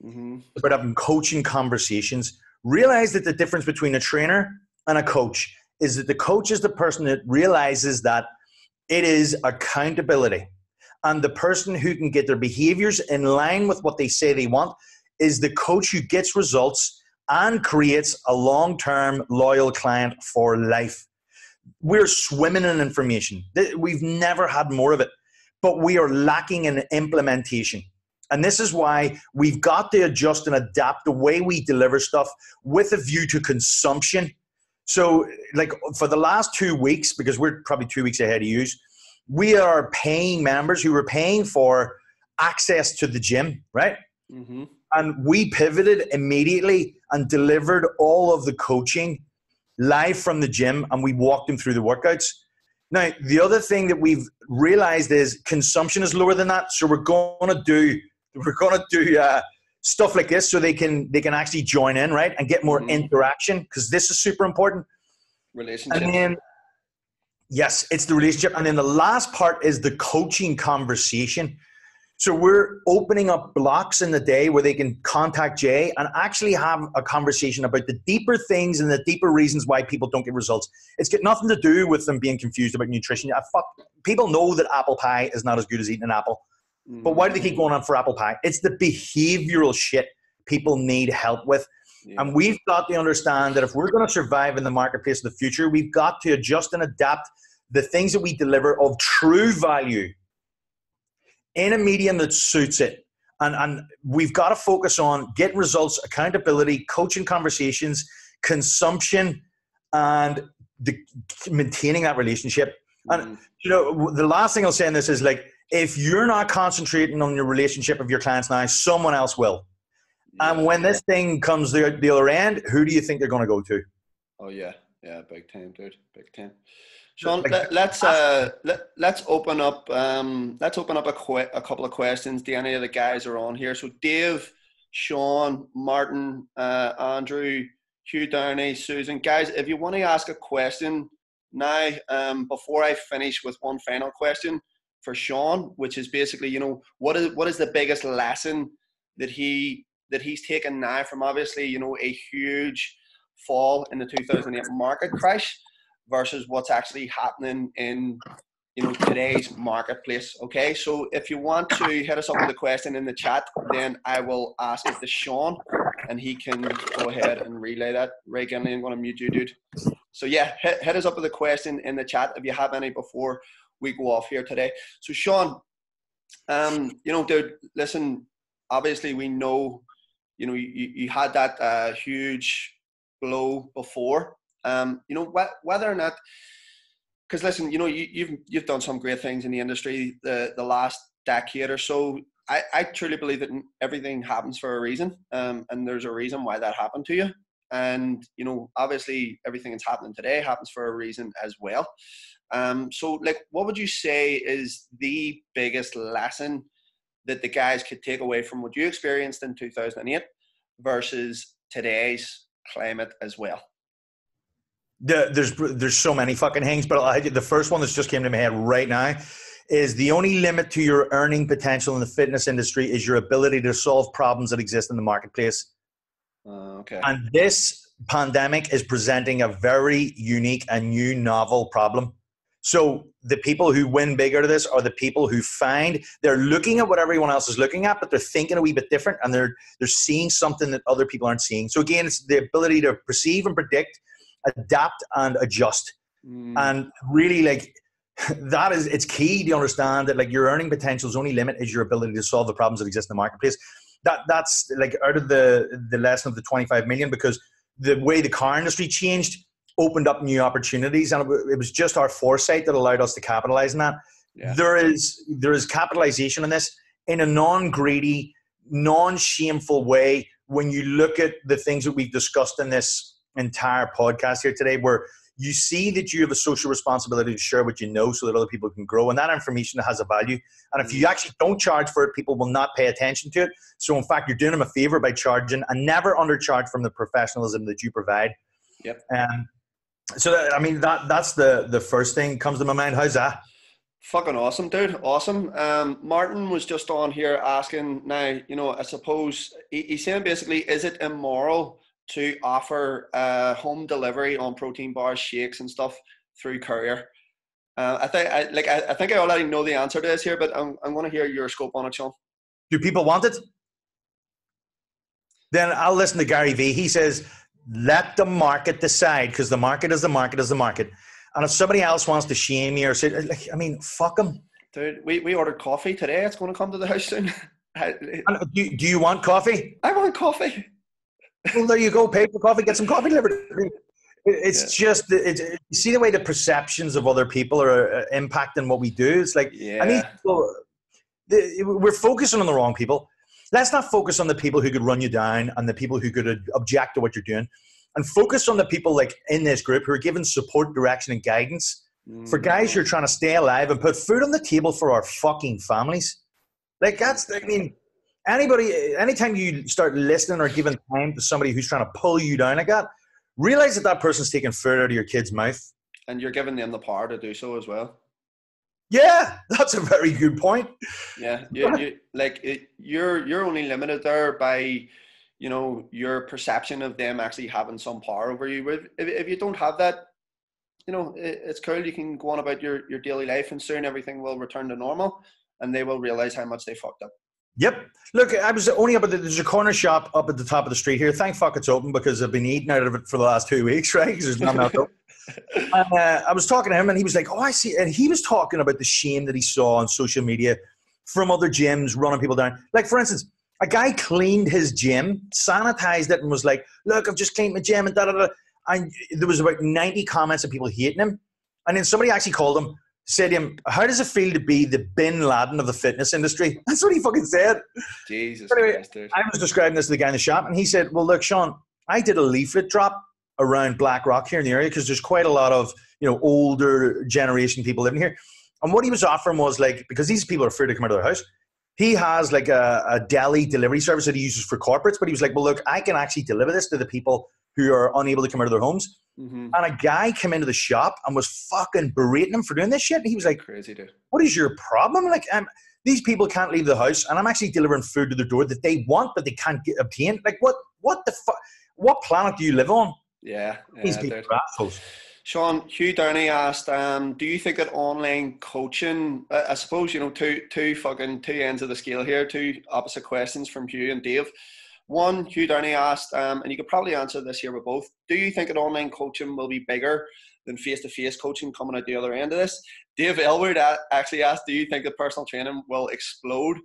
Mm-hmm. But having coaching conversations, realize that the difference between a trainer and a coach is that the coach is the person that realizes that it is accountability and the person who can get their behaviors in line with what they say they want is the coach who gets results and creates a long term loyal client for life. We're swimming in information. We've never had more of it, but we are lacking in implementation. And this is why we've got to adjust and adapt the way we deliver stuff with a view to consumption. So, like for the last two weeks, because we're probably two weeks ahead of you, we are paying members who were paying for access to the gym, right? Mm-hmm. And we pivoted immediately and delivered all of the coaching live from the gym and we walked them through the workouts. Now, the other thing that we've realized is consumption is lower than that. So we're going to do we're going to do uh, stuff like this so they can they can actually join in, right, and get more mm-hmm. interaction because this is super important. Relationship. And then, yes, it's the relationship, and then the last part is the coaching conversation. So we're opening up blocks in the day where they can contact Jay and actually have a conversation about the deeper things and the deeper reasons why people don't get results. It's got nothing to do with them being confused about nutrition. I fuck, people know that apple pie is not as good as eating an apple. But why do they keep going on for apple pie? It's the behavioral shit people need help with. Yeah. And we've got to understand that if we're going to survive in the marketplace of the future, we've got to adjust and adapt the things that we deliver of true value in a medium that suits it. And, and we've got to focus on getting results, accountability, coaching conversations, consumption, and the, maintaining that relationship. And mm. you know, the last thing I'll say in this is like if you're not concentrating on your relationship of your clients now, someone else will. And when this thing comes the, the other end, who do you think they're going to go to? Oh yeah, yeah, big time, dude, big time. Sean, let, us uh, let, let's open up um, let's open up a, que- a couple of questions. Do any of the guys are on here? So Dave, Sean, Martin, uh, Andrew, Hugh Downey, Susan, guys, if you want to ask a question now, um, before I finish with one final question, for Sean, which is basically, you know, what is what is the biggest lesson that he that he's taken now from obviously, you know, a huge fall in the 2008 market crash versus what's actually happening in you know today's marketplace okay? So if you want to hit us up with a question in the chat then i will ask it to sean and he can go ahead and relay that. Ginley, i'm going to mute you dude. So yeah hit, hit us up with a question in the chat if you have any before we go off here today. So, Sean, um, you know, dude, listen, obviously we know, you know, you, you had that uh, huge blow before. Um, you know, wh- whether or not, because listen, you know, you, you've you've done some great things in the industry the the last decade or so. I, I truly believe that everything happens for a reason, um, and there's a reason why that happened to you. And you know, obviously, everything that's happening today happens for a reason as well. Um, so, like, what would you say is the biggest lesson that the guys could take away from what you experienced in 2008 versus today's climate as well? The, there's there's so many fucking things, but I, the first one that's just came to my head right now is the only limit to your earning potential in the fitness industry is your ability to solve problems that exist in the marketplace. Uh, okay. And this pandemic is presenting a very unique and new novel problem. So the people who win big out of this are the people who find they're looking at what everyone else is looking at, but they're thinking a wee bit different and they're they're seeing something that other people aren't seeing. So again, it's the ability to perceive and predict, adapt and adjust. Mm. And really like that is it's key to understand that like your earning potential's only limit is your ability to solve the problems that exist in the marketplace. That that's like out of the the lesson of the 25 million because the way the car industry changed opened up new opportunities, and it was just our foresight that allowed us to capitalize on that. Yeah. There is there is capitalization on this in a non-greedy, non-shameful way. When you look at the things that we've discussed in this entire podcast here today, where you see that you have a social responsibility to share what you know so that other people can grow and that information has a value and if you mm. actually don't charge for it people will not pay attention to it so in fact you're doing them a favor by charging and never undercharge from the professionalism that you provide yep um, so that, I mean that that's the the first thing comes to my mind. How's that? Fucking awesome, dude. Awesome. Um, Martin was just on here asking now, you know, I suppose he, he's saying basically, is it immoral to offer uh, home delivery on protein bars, shakes, and stuff through courier? Uh, I think, I, like, I, I, think I already know the answer to this here, but I'm, I'm going to hear your scope on it, Sean. Do people want it? Then I'll listen to Gary Vee. He says let the market decide because the market is the market is the market. And if somebody else wants to shame me or say, like, I mean, fuck them. Dude, we, we ordered coffee today. It's going to come to the house soon. do, do you want coffee? I want coffee. Well, there you go. Pay for coffee. Get some coffee delivered. It's yeah. just it's, you see the way the perceptions of other people are uh, impacting what we do. It's like yeah. I mean, we're focusing on the wrong people. Let's not focus on the people who could run you down and the people who could object to what you're doing, and focus on the people like in this group who are given support, direction, and guidance for mm. guys who are trying to stay alive and put food on the table for our fucking families. Like that's, I mean, anybody, anytime you start listening or giving time to somebody who's trying to pull you down like that, realize that that person's taking food out of your kid's mouth. And you're giving them the power to do so as well. Yeah, that's a very good point. Yeah, you, you, like it, you're you're only limited there by, you know, your perception of them actually having some power over you. If, if you don't have that, you know, it, it's cool. You can go on about your your daily life, and soon everything will return to normal, and they will realize how much they fucked up. Yep. Look, I was only up at the, there's a corner shop up at the top of the street here. Thank fuck it's open because I've been eating out of it for the last two weeks, right? Because there's nothing else open. and, uh, I was talking to him, and he was like, "Oh, I see," and he was talking about the shame that he saw on social media from other gyms running people down. Like, for instance, a guy cleaned his gym, sanitized it, and was like, "Look, I've just cleaned my gym," and da da da. And there was about ninety comments of people hating him, and then somebody actually called him, said to him, "How does it feel to be the Bin Laden of the fitness industry?" That's what he fucking said. Jesus Anyway, Christ. I was describing this to the guy in the shop, and he said, "Well, look, Sean, I did a leaflet drop around Blackrock here in the area because there's quite a lot of you know older generation people living here." And what he was offering was like because these people are afraid to come out of their house. He has like a, a deli delivery service that he uses for corporates, but he was like, "Well, look, I can actually deliver this to the people who are unable to come out of their homes." hmm And a guy came into the shop and was fucking berating him for doing this shit. And he was like, Crazy, dude. what is your problem? Like, um, these people can't leave the house, and I'm actually delivering food to the door that they want, but they can't get obtain. Like, what? What the fuck? What planet do you live on? Yeah, yeah dude. assholes. Sean Hugh Downey asked, um, "Do you think that online coaching? I, I suppose you know two two fucking two ends of the scale here, two opposite questions from Hugh and Dave. One, Hugh Downey asked, um, and you could probably answer this here with both. Do you think that online coaching will be bigger than face to face coaching coming out the other end of this? Dave Elwood a- actually asked, "Do you think that personal training will explode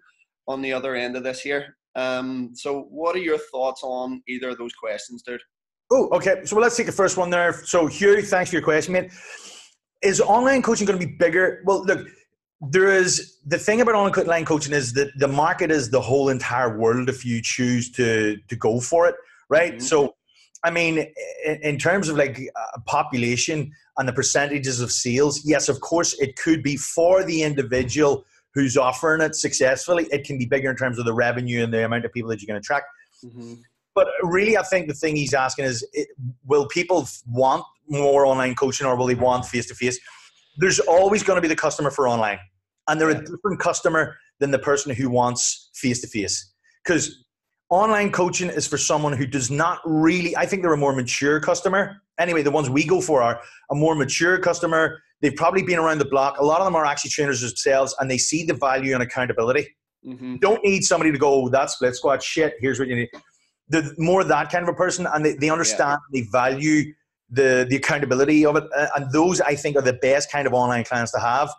on the other end of this here?" Um, so, what are your thoughts on either of those questions, dude? Oh, okay. So well, let's take the first one there. So Hugh, thanks for your question, mate. Is online coaching going to be bigger? Well, look, there is the thing about online coaching is that the market is the whole entire world if you choose to to go for it, right? Mhm. So, I mean, in, in terms of like uh, population and the percentages of sales, yes, of course, it could be for the individual who's offering it successfully. It can be bigger in terms of the revenue and the amount of people that you can attract. Mm-hmm. But really, I think the thing he's asking is it, will people want more online coaching or will they want face to face? There's always going to be the customer for online, and they're a different customer than the person who wants face to face. Because online coaching is for someone who does not really, I think they're a more mature customer. Anyway, the ones we go for are a more mature customer. They've probably been around the block. A lot of them are actually trainers themselves and they see the value and accountability Mm-hmm. don't need somebody to go, that split squat shit, here's what you need. The more that kind of a person, and they, they understand, they value the, the accountability of it. And those, I think, are the best kind of online clients to have,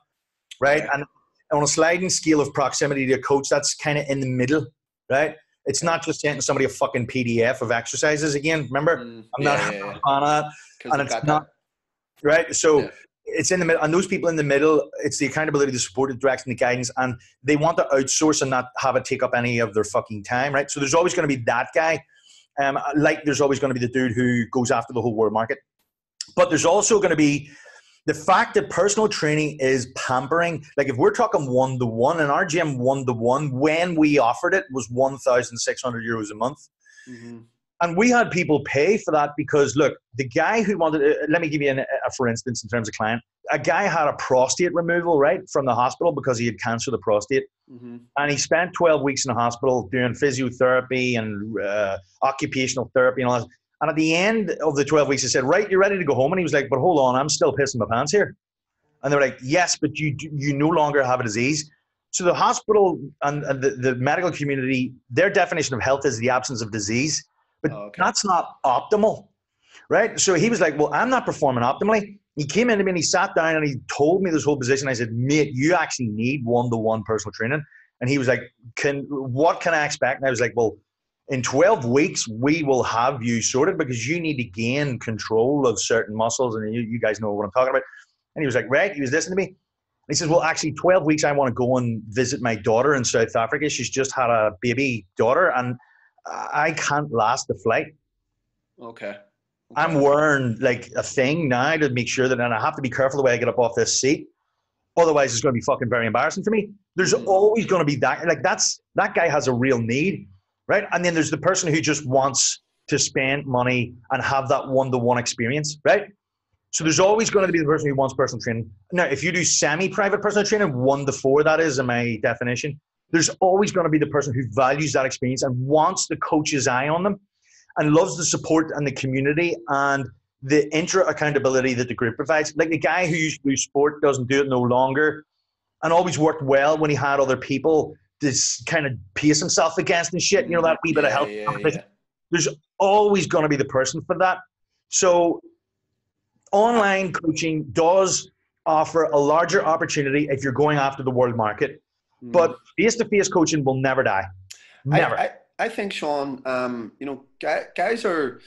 right? Yeah. And on a sliding scale of proximity to a coach, that's kind of in the middle, right? It's not just sending somebody a fucking PDF of exercises again. Remember, Mm, I'm yeah, not yeah, yeah. on that, and it's not right. So Yeah. It's in the middle, and those people in the middle, it's the accountability, the support, the direction, the guidance, and they want to outsource and not have it take up any of their fucking time, right? So there's always going to be that guy, um, like there's always going to be the dude who goes after the whole world market, but there's also going to be the fact that personal training is pampering. Like if we're talking one to one, and our gym, one to one, when we offered it was one thousand six hundred euros a month Mhm. And we had people pay for that because look the guy who wanted uh, let me give you an, a for instance in terms of client a guy had a prostate removal right from the hospital because he had cancer of the prostate. Mhm. and he spent 12 weeks in the hospital doing physiotherapy and uh, occupational therapy and all that. And at the end of the 12 weeks he said right you're ready to go home. And he was like but hold on i'm still pissing my pants here. And they're like yes but you you no longer have a disease. So the hospital and, and the, the medical community their definition of health is the absence of disease but Oh, okay. that's not optimal, right? So he was like, "Well, I'm not performing optimally." He came into me and he sat down and he told me this whole position. I said, "Mate, you actually need one-to-one personal training." And he was like, "Can what can I expect?" And I was like, "Well, in 12 weeks we will have you sorted because you need to gain control of certain muscles, and you, you guys know what I'm talking about." And he was like, "Right." He was listening to me. He says, "Well, actually, 12 weeks. I want to go and visit my daughter in South Africa. She's just had a baby daughter, and I can't last the flight." Okay. I'm wearing like a thing now to make sure that, and I have to be careful the way I get up off this seat. Otherwise, it's going to be fucking very embarrassing for me. There's Mm. always going to be that. Like that's that guy has a real need, right? And then there's the person who just wants to spend money and have that one-to-one experience, right? So there's always going to be the person who wants personal training. Now, if you do semi-private personal training, one to four, that is in my definition. There's always going to be the person who values that experience and wants the coach's eye on them, and loves the support and the community and the intra accountability that the group provides. Like the guy who used to do sport doesn't do it no longer, and always worked well when he had other people to kind of pace himself against and shit. You know that wee bit of Yeah, help. yeah, yeah. there's always going to be the person for that. So, online coaching does offer a larger opportunity if you're going after the world market, Mm. but face to face coaching will never die. Never. I, I, I think Sean, um, you know, guys are,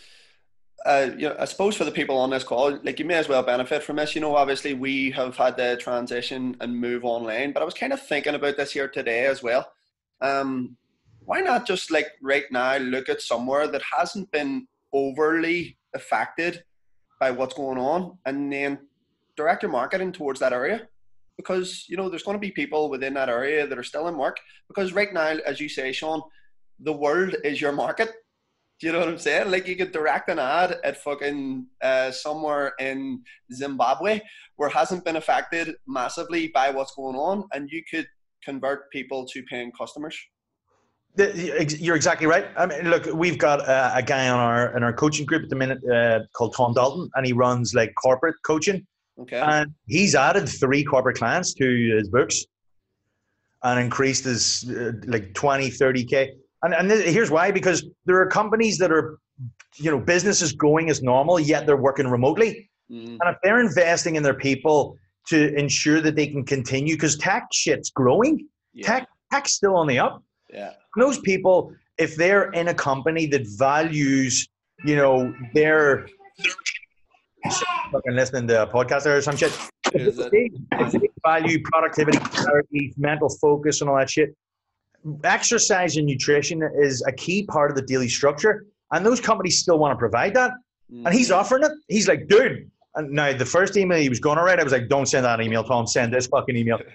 uh, you know, I suppose for the people on this call, like you may as well benefit from this. You know, obviously we have had the transition and move online, but I was kind of thinking about this here today as well. Um, why not just like right now look at somewhere that hasn't been overly affected by what's going on, and then direct your marketing towards that area? Because you know, there's going to be people within that area that are still in work. Because right now, as you say, Sean, the world is your market. Do you know what I'm saying? Like you could direct an ad at fucking uh, somewhere in Zimbabwe where hasn't been affected massively by what's going on, and you could convert people to paying customers. You're exactly right. I mean, look, we've got a, a guy on our in our coaching group at the minute uh, called Tom Dalton, and he runs like corporate coaching. Okay. And he's added three corporate clients to his books and increased his uh, like 20, 30K. And, and th- here's why because there are companies that are, you know, businesses going as normal, yet they're working remotely. Mm, And if they're investing in their people to ensure that they can continue, because tech shit's growing, yeah. tech, tech's still on the up. Yeah. And those people, if they're in a company that values, you know, their fucking listening to a podcast or some shit. Is it? they, if they value productivity, clarity, mental focus, and all that shit, exercise and nutrition is a key part of the daily structure. And those companies still want to provide that. Mm, And he's offering it. He's like, dude. And now the first email he was going to write, I was like, don't send that email, Tom. Send this fucking email.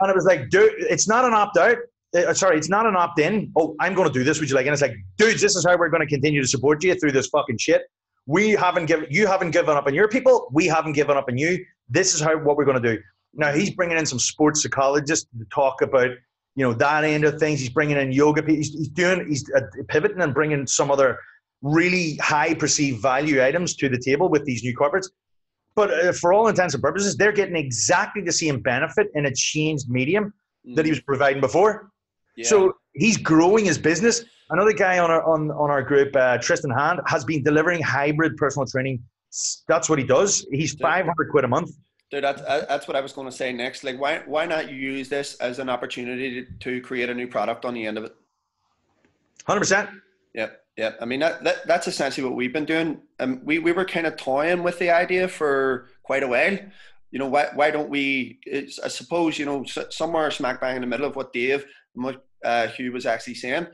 And I was like, dude, it's not an opt out. Uh, sorry, it's not an opt in. Oh, I'm going to do this. Would you like? And it's like, dudes, this is how we're going to continue to support you through this fucking shit. We haven't given, you haven't given up on your people. We haven't given up on you. This is how what we're going to do. Now he's bringing in some sports psychologists to talk about, you know, that end of things. He's bringing in yoga. He's, he's doing, he's uh, pivoting and bringing some other really high perceived value items to the table with these new corporates. But uh, for all intents and purposes, they're getting exactly the same benefit in a changed medium that he was providing before. Yeah. So he's growing his business. Another guy on our on, on our group, uh, Tristan Hand, has been delivering hybrid personal training. That's what he does. He's five hundred quid a month. Dude, that's, uh, that's what I was going to say next. Like, why, why not use this as an opportunity to, to create a new product on the end of it? Hundred percent. Yep, yep. I mean, that, that that's essentially what we've been doing. Um, we, we were kind of toying with the idea for quite a while. You know, why, why don't we, I suppose, you know, somewhere smack bang in the middle of what Dave uh, Hugh was actually saying,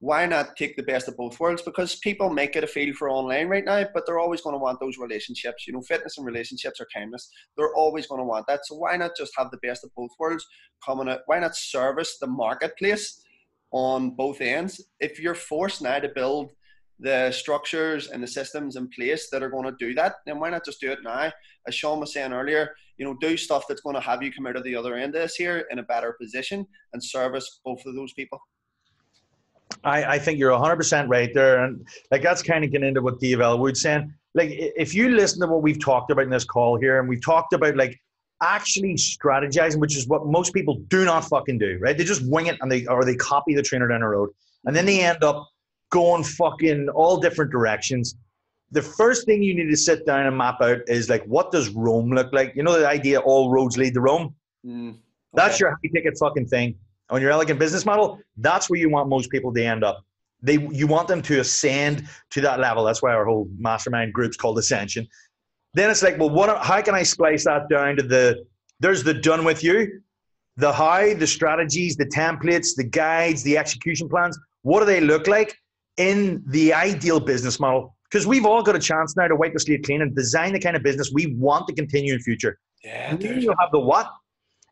why not take the best of both worlds? Because people make it a feel for online right now, but they're always going to want those relationships. You know, fitness and relationships are timeless. They're always going to want that. So why not just have the best of both worlds coming out? Why not service the marketplace on both ends? If you're forced now to build the structures and the systems in place that are going to do that, then why not just do it now? As Sean was saying earlier, you know, do stuff that's going to have you come out of the other end of this here in a better position and service both of those people. I, I think you're 100% right there. And like that's kind of getting into what Dave Elwood's saying. Like if you listen to what we've talked about in this call here, and we've talked about like actually strategizing, which is what most people do not fucking do, right? They just wing it and they or they copy the trainer down the road. And then they end up going fucking all different directions. The first thing you need to sit down and map out is like what does Rome look like? You know the idea all roads lead to Rome? Mm, That's your high ticket fucking thing. On your elegant business model, that's where you want most people to end up. They you want them to ascend to that level. That's why our whole mastermind group's called Ascension. Then it's like, well, what how can I splice that down to the there's the done with you, the how, the strategies, the templates, the guides, the execution plans. What do they look like in the ideal business model? Because we've all got a chance now to wipe the slate clean and design the kind of business we want to continue in future. Yeah, And then you have the what.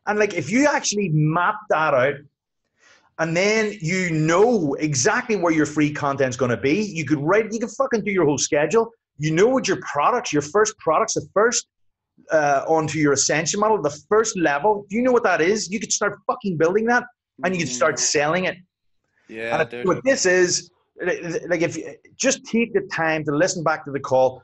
And like if you actually map that out and then you know exactly where your free content's gonna be, you could write you can fucking do your whole schedule. You know what your products, your first products, the first uh, onto your ascension model, the first level. Do you know what that is? You could start fucking building that and you could start selling it. Yeah, And what this is, like, if you just take the time to listen back to the call,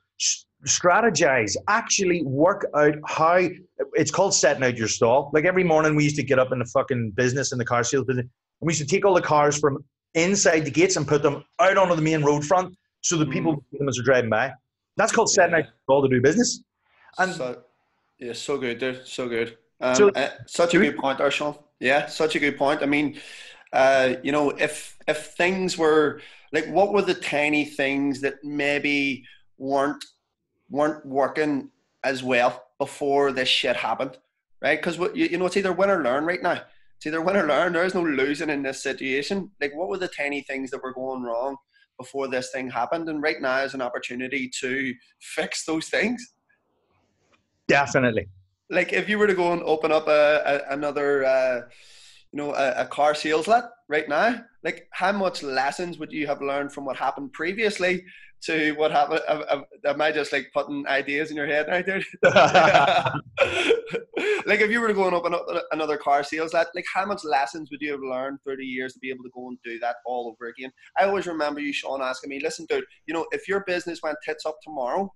strategize, actually work out how it's called setting out your stall. Like every morning, we used to get up in the fucking business in the car sales business, and we used to take all the cars from inside the gates and put them out onto the main road front so that people see them as they're driving by. That's called setting out Yeah. your stall to do business. And so, yeah, so good, dude. So good. Um, So- uh, such a good point, Sean. Yeah, such a good point. I mean, uh, you know, if if things were like, what were the tiny things that maybe weren't weren't working as well before this shit happened, right? Because you, you know, it's either win or learn right now. It's either win or learn. There is no losing in this situation. Like, what were the tiny things that were going wrong before this thing happened? And right now is an opportunity to fix those things definitely. like if you were to go and open up a, a another uh, you know a, a car sales let right now? Like how much lessons would you have learned from what happened previously to what happened am, am- am i just like putting ideas in your head now dude? Like if you were to go and open up another car sales let like how much lessons would you have learned through the years to be able to go and do that all over again? I always remember you sean asking me listen dude you know if your business went tits up tomorrow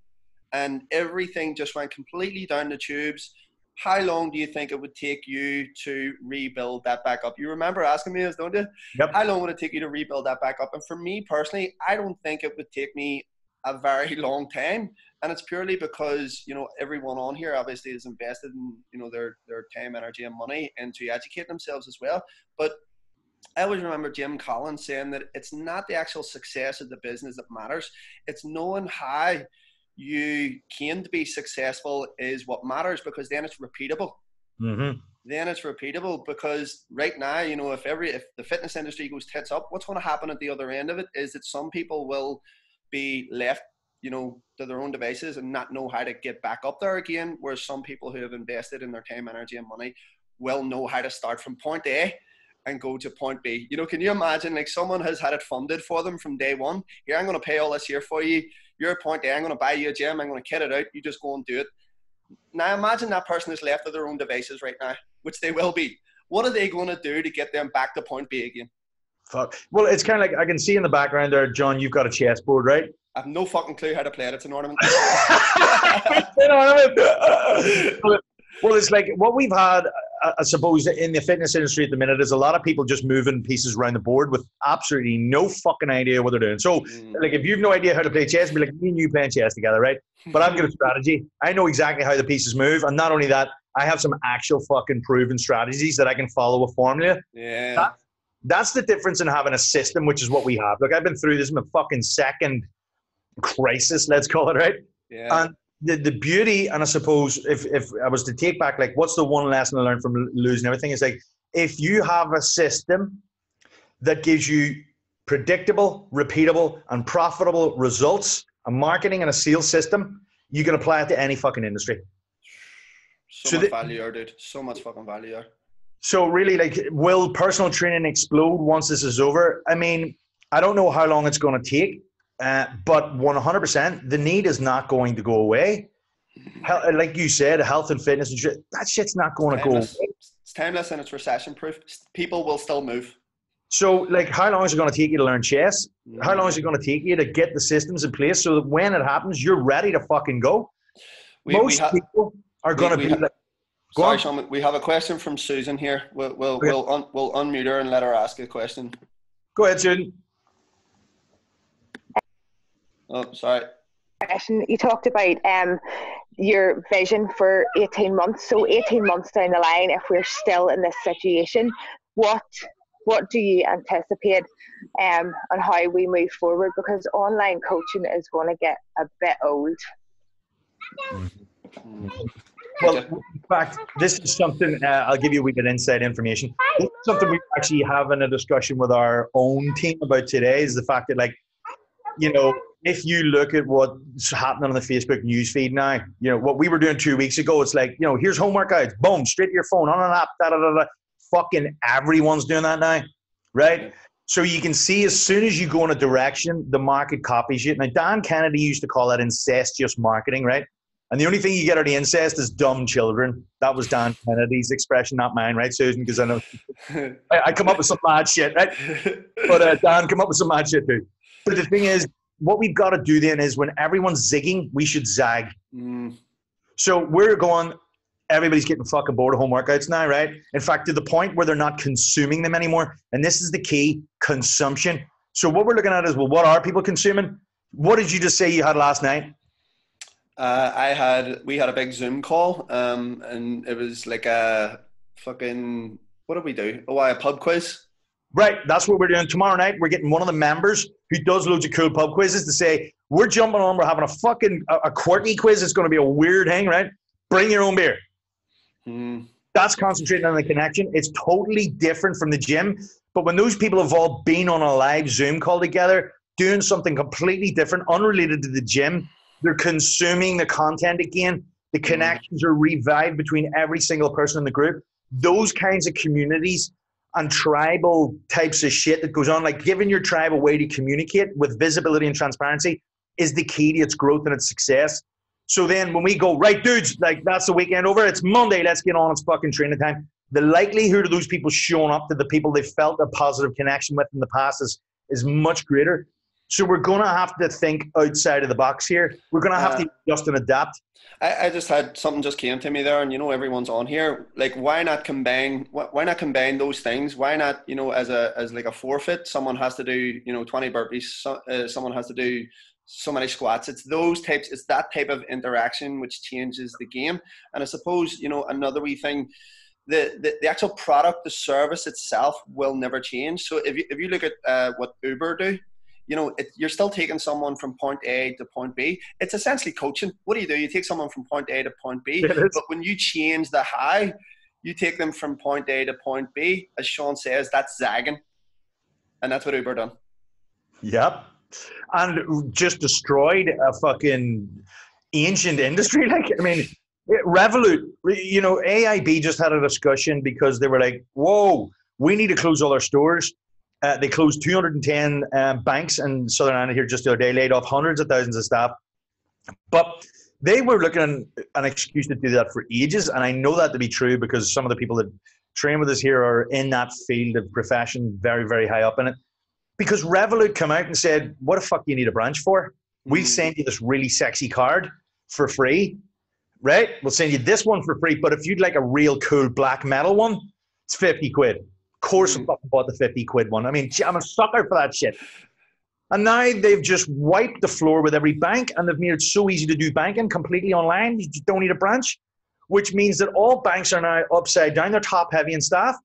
and everything just went completely down the tubes how long do you think it would take you to rebuild that back up? You remember asking me this, don't you? Yep. How long would it take you to rebuild that back up? And for me personally, I don't think it would take me a very long time. And it's purely because, you know, everyone on here obviously is invested in, you know, their, their time, energy and money into educate themselves as well. But I always remember Jim Collins saying that it's not the actual success of the business that matters. It's knowing how you came to be successful is what matters because then it's repeatable. Hmm then it's repeatable because right now you know if every if the fitness industry goes tits up what's going to happen at the other end of it is that some people will be left you know to their own devices and not know how to get back up there again whereas some people who have invested in their time energy and money will know how to start from point a and go to point b. You know can you imagine like someone has had it funded for them from day one? Here i'm going to pay all this here for you you're at point a i'm going to buy you a gym i'm going to kit it out you just go and do it now imagine that person is left to their own devices right now, which they will be. What are they going to do to get them back to point B again? Fuck. Well, it's kind of like I can see in the background there, John. You've got a chessboard, right? I have no fucking clue how to play it. It's an ornament. You know what I mean? well, it's like what we've had, I- suppose, in the fitness industry at the minute is a lot of people just moving pieces around the board with absolutely no fucking idea what they're doing. So, Mm. like, if you've no idea how to play chess, be like me and you playing chess together, right? But I've got a strategy. I know exactly how the pieces move, and not only that, I have some actual fucking proven strategies that I can follow a formula. yeah. That- That's the difference in having a system, which is what we have. Look, I've been through this. In my fucking second crisis, let's call it, right? Yeah. And the, the beauty, and I suppose if, if I was to take back, like, what's the one lesson I learned from losing everything? Is like, if you have a system that gives you predictable, repeatable, and profitable results, a marketing and a sales system, you can apply it to any fucking industry. so, so much the- value dude. So much fucking value. So really, like, will personal training explode once this is over? I mean, I don't know how long it's going to take, uh, but 100%, the need is not going to go away. Hel- Like you said, health and fitness, and shit, that shit's not going to go away. It's timeless and it's recession proof. People will still move. So, like, how long is it going to take you to learn chess? How long is it going to take you to get the systems in place so that when it happens, you're ready to fucking go? We, we Most ha- people are going to be ha- like, go Sorry, on. Sean. We have a question from Susan here. We'll we'll Okay. we'll, un- we'll unmute her and let her ask a question. Go ahead, Susan. Oh, sorry. question. You talked about um, your vision for 18 months. So 18 months down the line, if we're still in this situation, what what do you anticipate um, on how we move forward? Because online coaching is going to get a bit old. Mm. Well, in fact, this is something uh, I'll give you a wee bit inside information. This is something we're actually having a discussion with our own team about today. Is the fact that, like, you know, if you look at what's happening on the Facebook newsfeed now, you know what we were doing two weeks ago. It's like you know, here's homework workouts, boom, straight to your phone on an app. Da da da da. Fucking everyone's doing that now, right? So you can see as soon as you go in a direction, the market copies you. Now Dan Kennedy used to call that incestuous marketing, right? And the only thing you get out of incest is dumb children. That was Dan Kennedy's expression, not mine, right, Susan? Because I know I, I, come up with some mad shit, right? But uh, Dan come up with some mad shit too. But the thing is, what we've got to do then is when everyone's zigging, we should zag. Mm. So we're going. Everybody's getting fucking bored of home workouts now, right? In fact, to the point where they're not consuming them anymore. And this is the key: consumption. So what we're looking at is, well, what are people consuming? What did you just say you had last night? Uh, I had we had a big Zoom call, um, and it was like a fucking what did we do? Oh, a pub quiz. Right, that's what we're doing tomorrow night. We're getting one of the members who does loads of cool pub quizzes to say we're jumping on. We're having a fucking a, a quirky quiz. It's going to be a weird thing, right? Bring your own beer. Mm. That's concentrating on the connection. It's totally different from the gym. But when those people have all been on a live Zoom call together, doing something completely different, unrelated to the gym, they're consuming the content again. The mm-hmm. connections are revived between every single person in the group. Those kinds of communities and tribal types of shit that goes on, like giving your tribe a way to communicate with visibility and transparency, is the key to its growth and its success. So then when we go, right, dudes, like that's the weekend over, it's Monday, let's get on, it's fucking training time. The likelihood of those people showing up to the people they felt a positive connection with in the past is, is much greater. So we're going to have to think outside of the box here. We're going to have uh, to adjust and adapt. I, I, just had something just came to me there, and you know everyone's on here. Like, why not combine? Why not combine those things? Why not, you know, as a as like a forfeit, someone has to do, you know, twenty burpees. So, uh, someone has to do so many squats. It's those types. It's that type of interaction which changes the game. And I suppose you know another wee thing. The, the, the actual product, the service itself will never change. So if you, if you look at uh, what Uber do, you know, it, you're still taking someone from point A to point B. It's essentially coaching. What do you do? You take someone from point A to point B, but when you change the high, you take them from point A to point B. As Sean says, that's zagging, and that's what Uber done. Yep, and just destroyed a fucking ancient industry. Like, I mean, Revolut. You know, AIB just had a discussion because they were like, "Whoa, we need to close all our stores." Uh, they closed 210 um, banks in Southern Ireland here just the other day, laid off hundreds of thousands of staff. But they were looking at an excuse to do that for ages, and I know that to be true because some of the people that train with us here are in that field of profession, very, very high up in it. Because Revolut come out and said, "What the fuck do you need a branch for? We'll mm. send you this really sexy card for free, right? We'll send you this one for free, but if you'd like a real cool black metal one, it's fifty quid." Course, mm. I bought the 50 quid one. I mean, I'm a sucker for that shit. And now they've just wiped the floor with every bank and they've made it so easy to do banking completely online. You don't need a branch, which means that all banks are now upside down. They're top heavy in staff.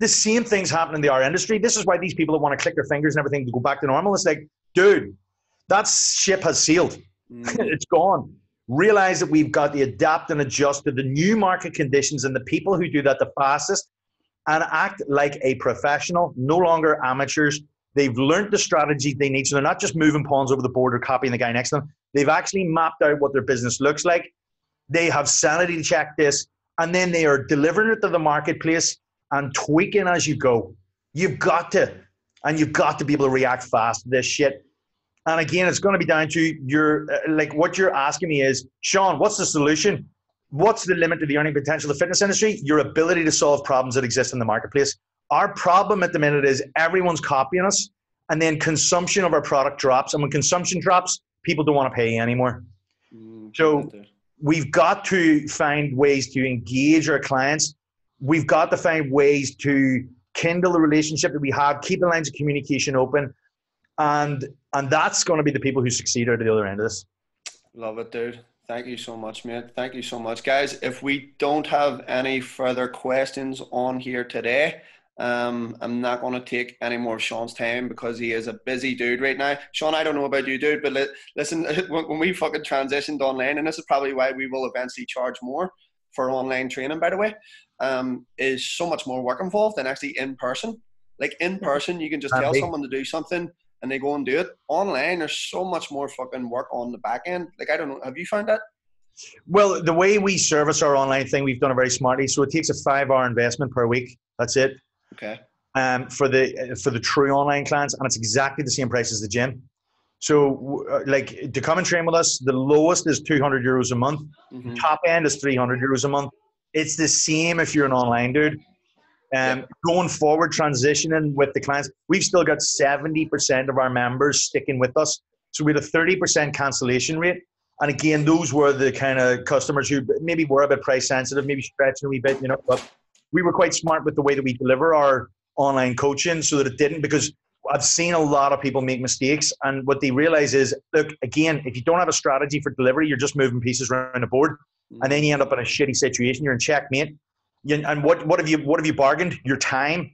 The same thing's happening in the R industry. This is why these people that want to click their fingers and everything to go back to normal. It's like, dude, that ship has sailed. Mm. it's gone. Realize that we've got to adapt and adjust to the new market conditions and the people who do that the fastest and act like a professional, no longer amateurs. They've learned the strategy they need. So they're not just moving pawns over the board or copying the guy next to them. They've actually mapped out what their business looks like. They have sanity checked this, and then they are delivering it to the marketplace and tweaking as you go. You've got to, and you've got to be able to react fast to this shit. And again, it's going to be down to your, uh, like, what you're asking me is, Sean, what's the solution? What's the limit to the earning potential of the fitness industry? Your ability to solve problems that exist in the marketplace. Our problem at the minute is everyone's copying us, and then consumption of our product drops. And when consumption drops, people don't want to pay anymore. Mm, so we've got to find ways to engage our clients. We've got to find ways to kindle the relationship that we have, keep the lines of communication open, and and that's going to be the people who succeed out of the other end of this. Love it, dude. Thank you so much, mate. Thank you so much, guys. If we don't have any further questions on here today, um, I'm not going to take any more of Sean's time because he is a busy dude right now. Sean, I don't know about you, dude, but li- listen, when we fucking transitioned online, and this is probably why we will eventually charge more for online training, by the way, um, is so much more work involved than actually in person. Like in person, you can just tell someone to do something and they go and do it online. There's so much more fucking work on the back end. Like I don't know, have you found that? Well, the way we service our online thing, we've done it very smartly. So it takes a five-hour investment per week. That's it. Okay. Um, for the for the true online clients, and it's exactly the same price as the gym. So, uh, like to come and train with us, the lowest is 200 euros a month. Mhm. Top end is 300 euros a month. It's the same if you're an online dude. Um, Going forward, transitioning with the clients, we've still got 70% of our members sticking with us. So we had a 30% cancellation rate. And again, those were the kind of customers who maybe were a bit price sensitive, maybe stretching a wee bit, you know. But we were quite smart with the way that we deliver our online coaching so that it didn't, because I've seen a lot of people make mistakes. And what they realize is look, again, if you don't have a strategy for delivery, you're just moving pieces around the board and then you end up in a shitty situation. You're in checkmate. You- And what, what have you what have you bargained? Your time.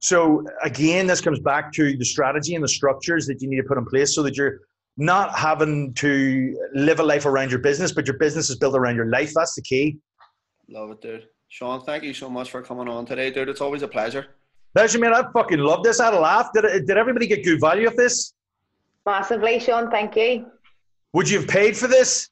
So again, this comes back to the strategy and the structures that you need to put in place so that you're not having to live a life around your business, but your business is built around your life. That's the key. Love it, dude. Sean, thank you so much for coming on today, dude. It's always a pleasure. Pleasure, man. I fucking love this. I had a laugh. Did, it- did everybody get good value of this? Massively, Sean. Thank you. Would you have paid for this?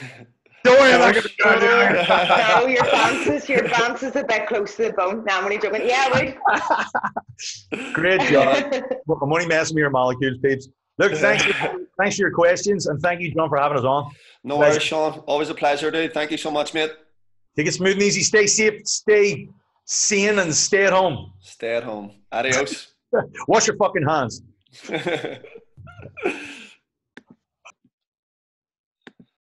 Don't worry, I'm not gonna No, do it. no, your bounces, your advances a bit close to the bone. Now I'm only joking. Yeah, right. Great job. Well, I'm only messing with your molecules, peeps. Look, thanks, for, thanks for your questions, and thank you, John, for having us on. No Pleasure. worries, Sean. Always a pleasure, dude. Thank you so much, mate. Take it smooth and easy. Stay safe, stay sane, and stay at home. Stay at home. Adios. Wash your fucking hands.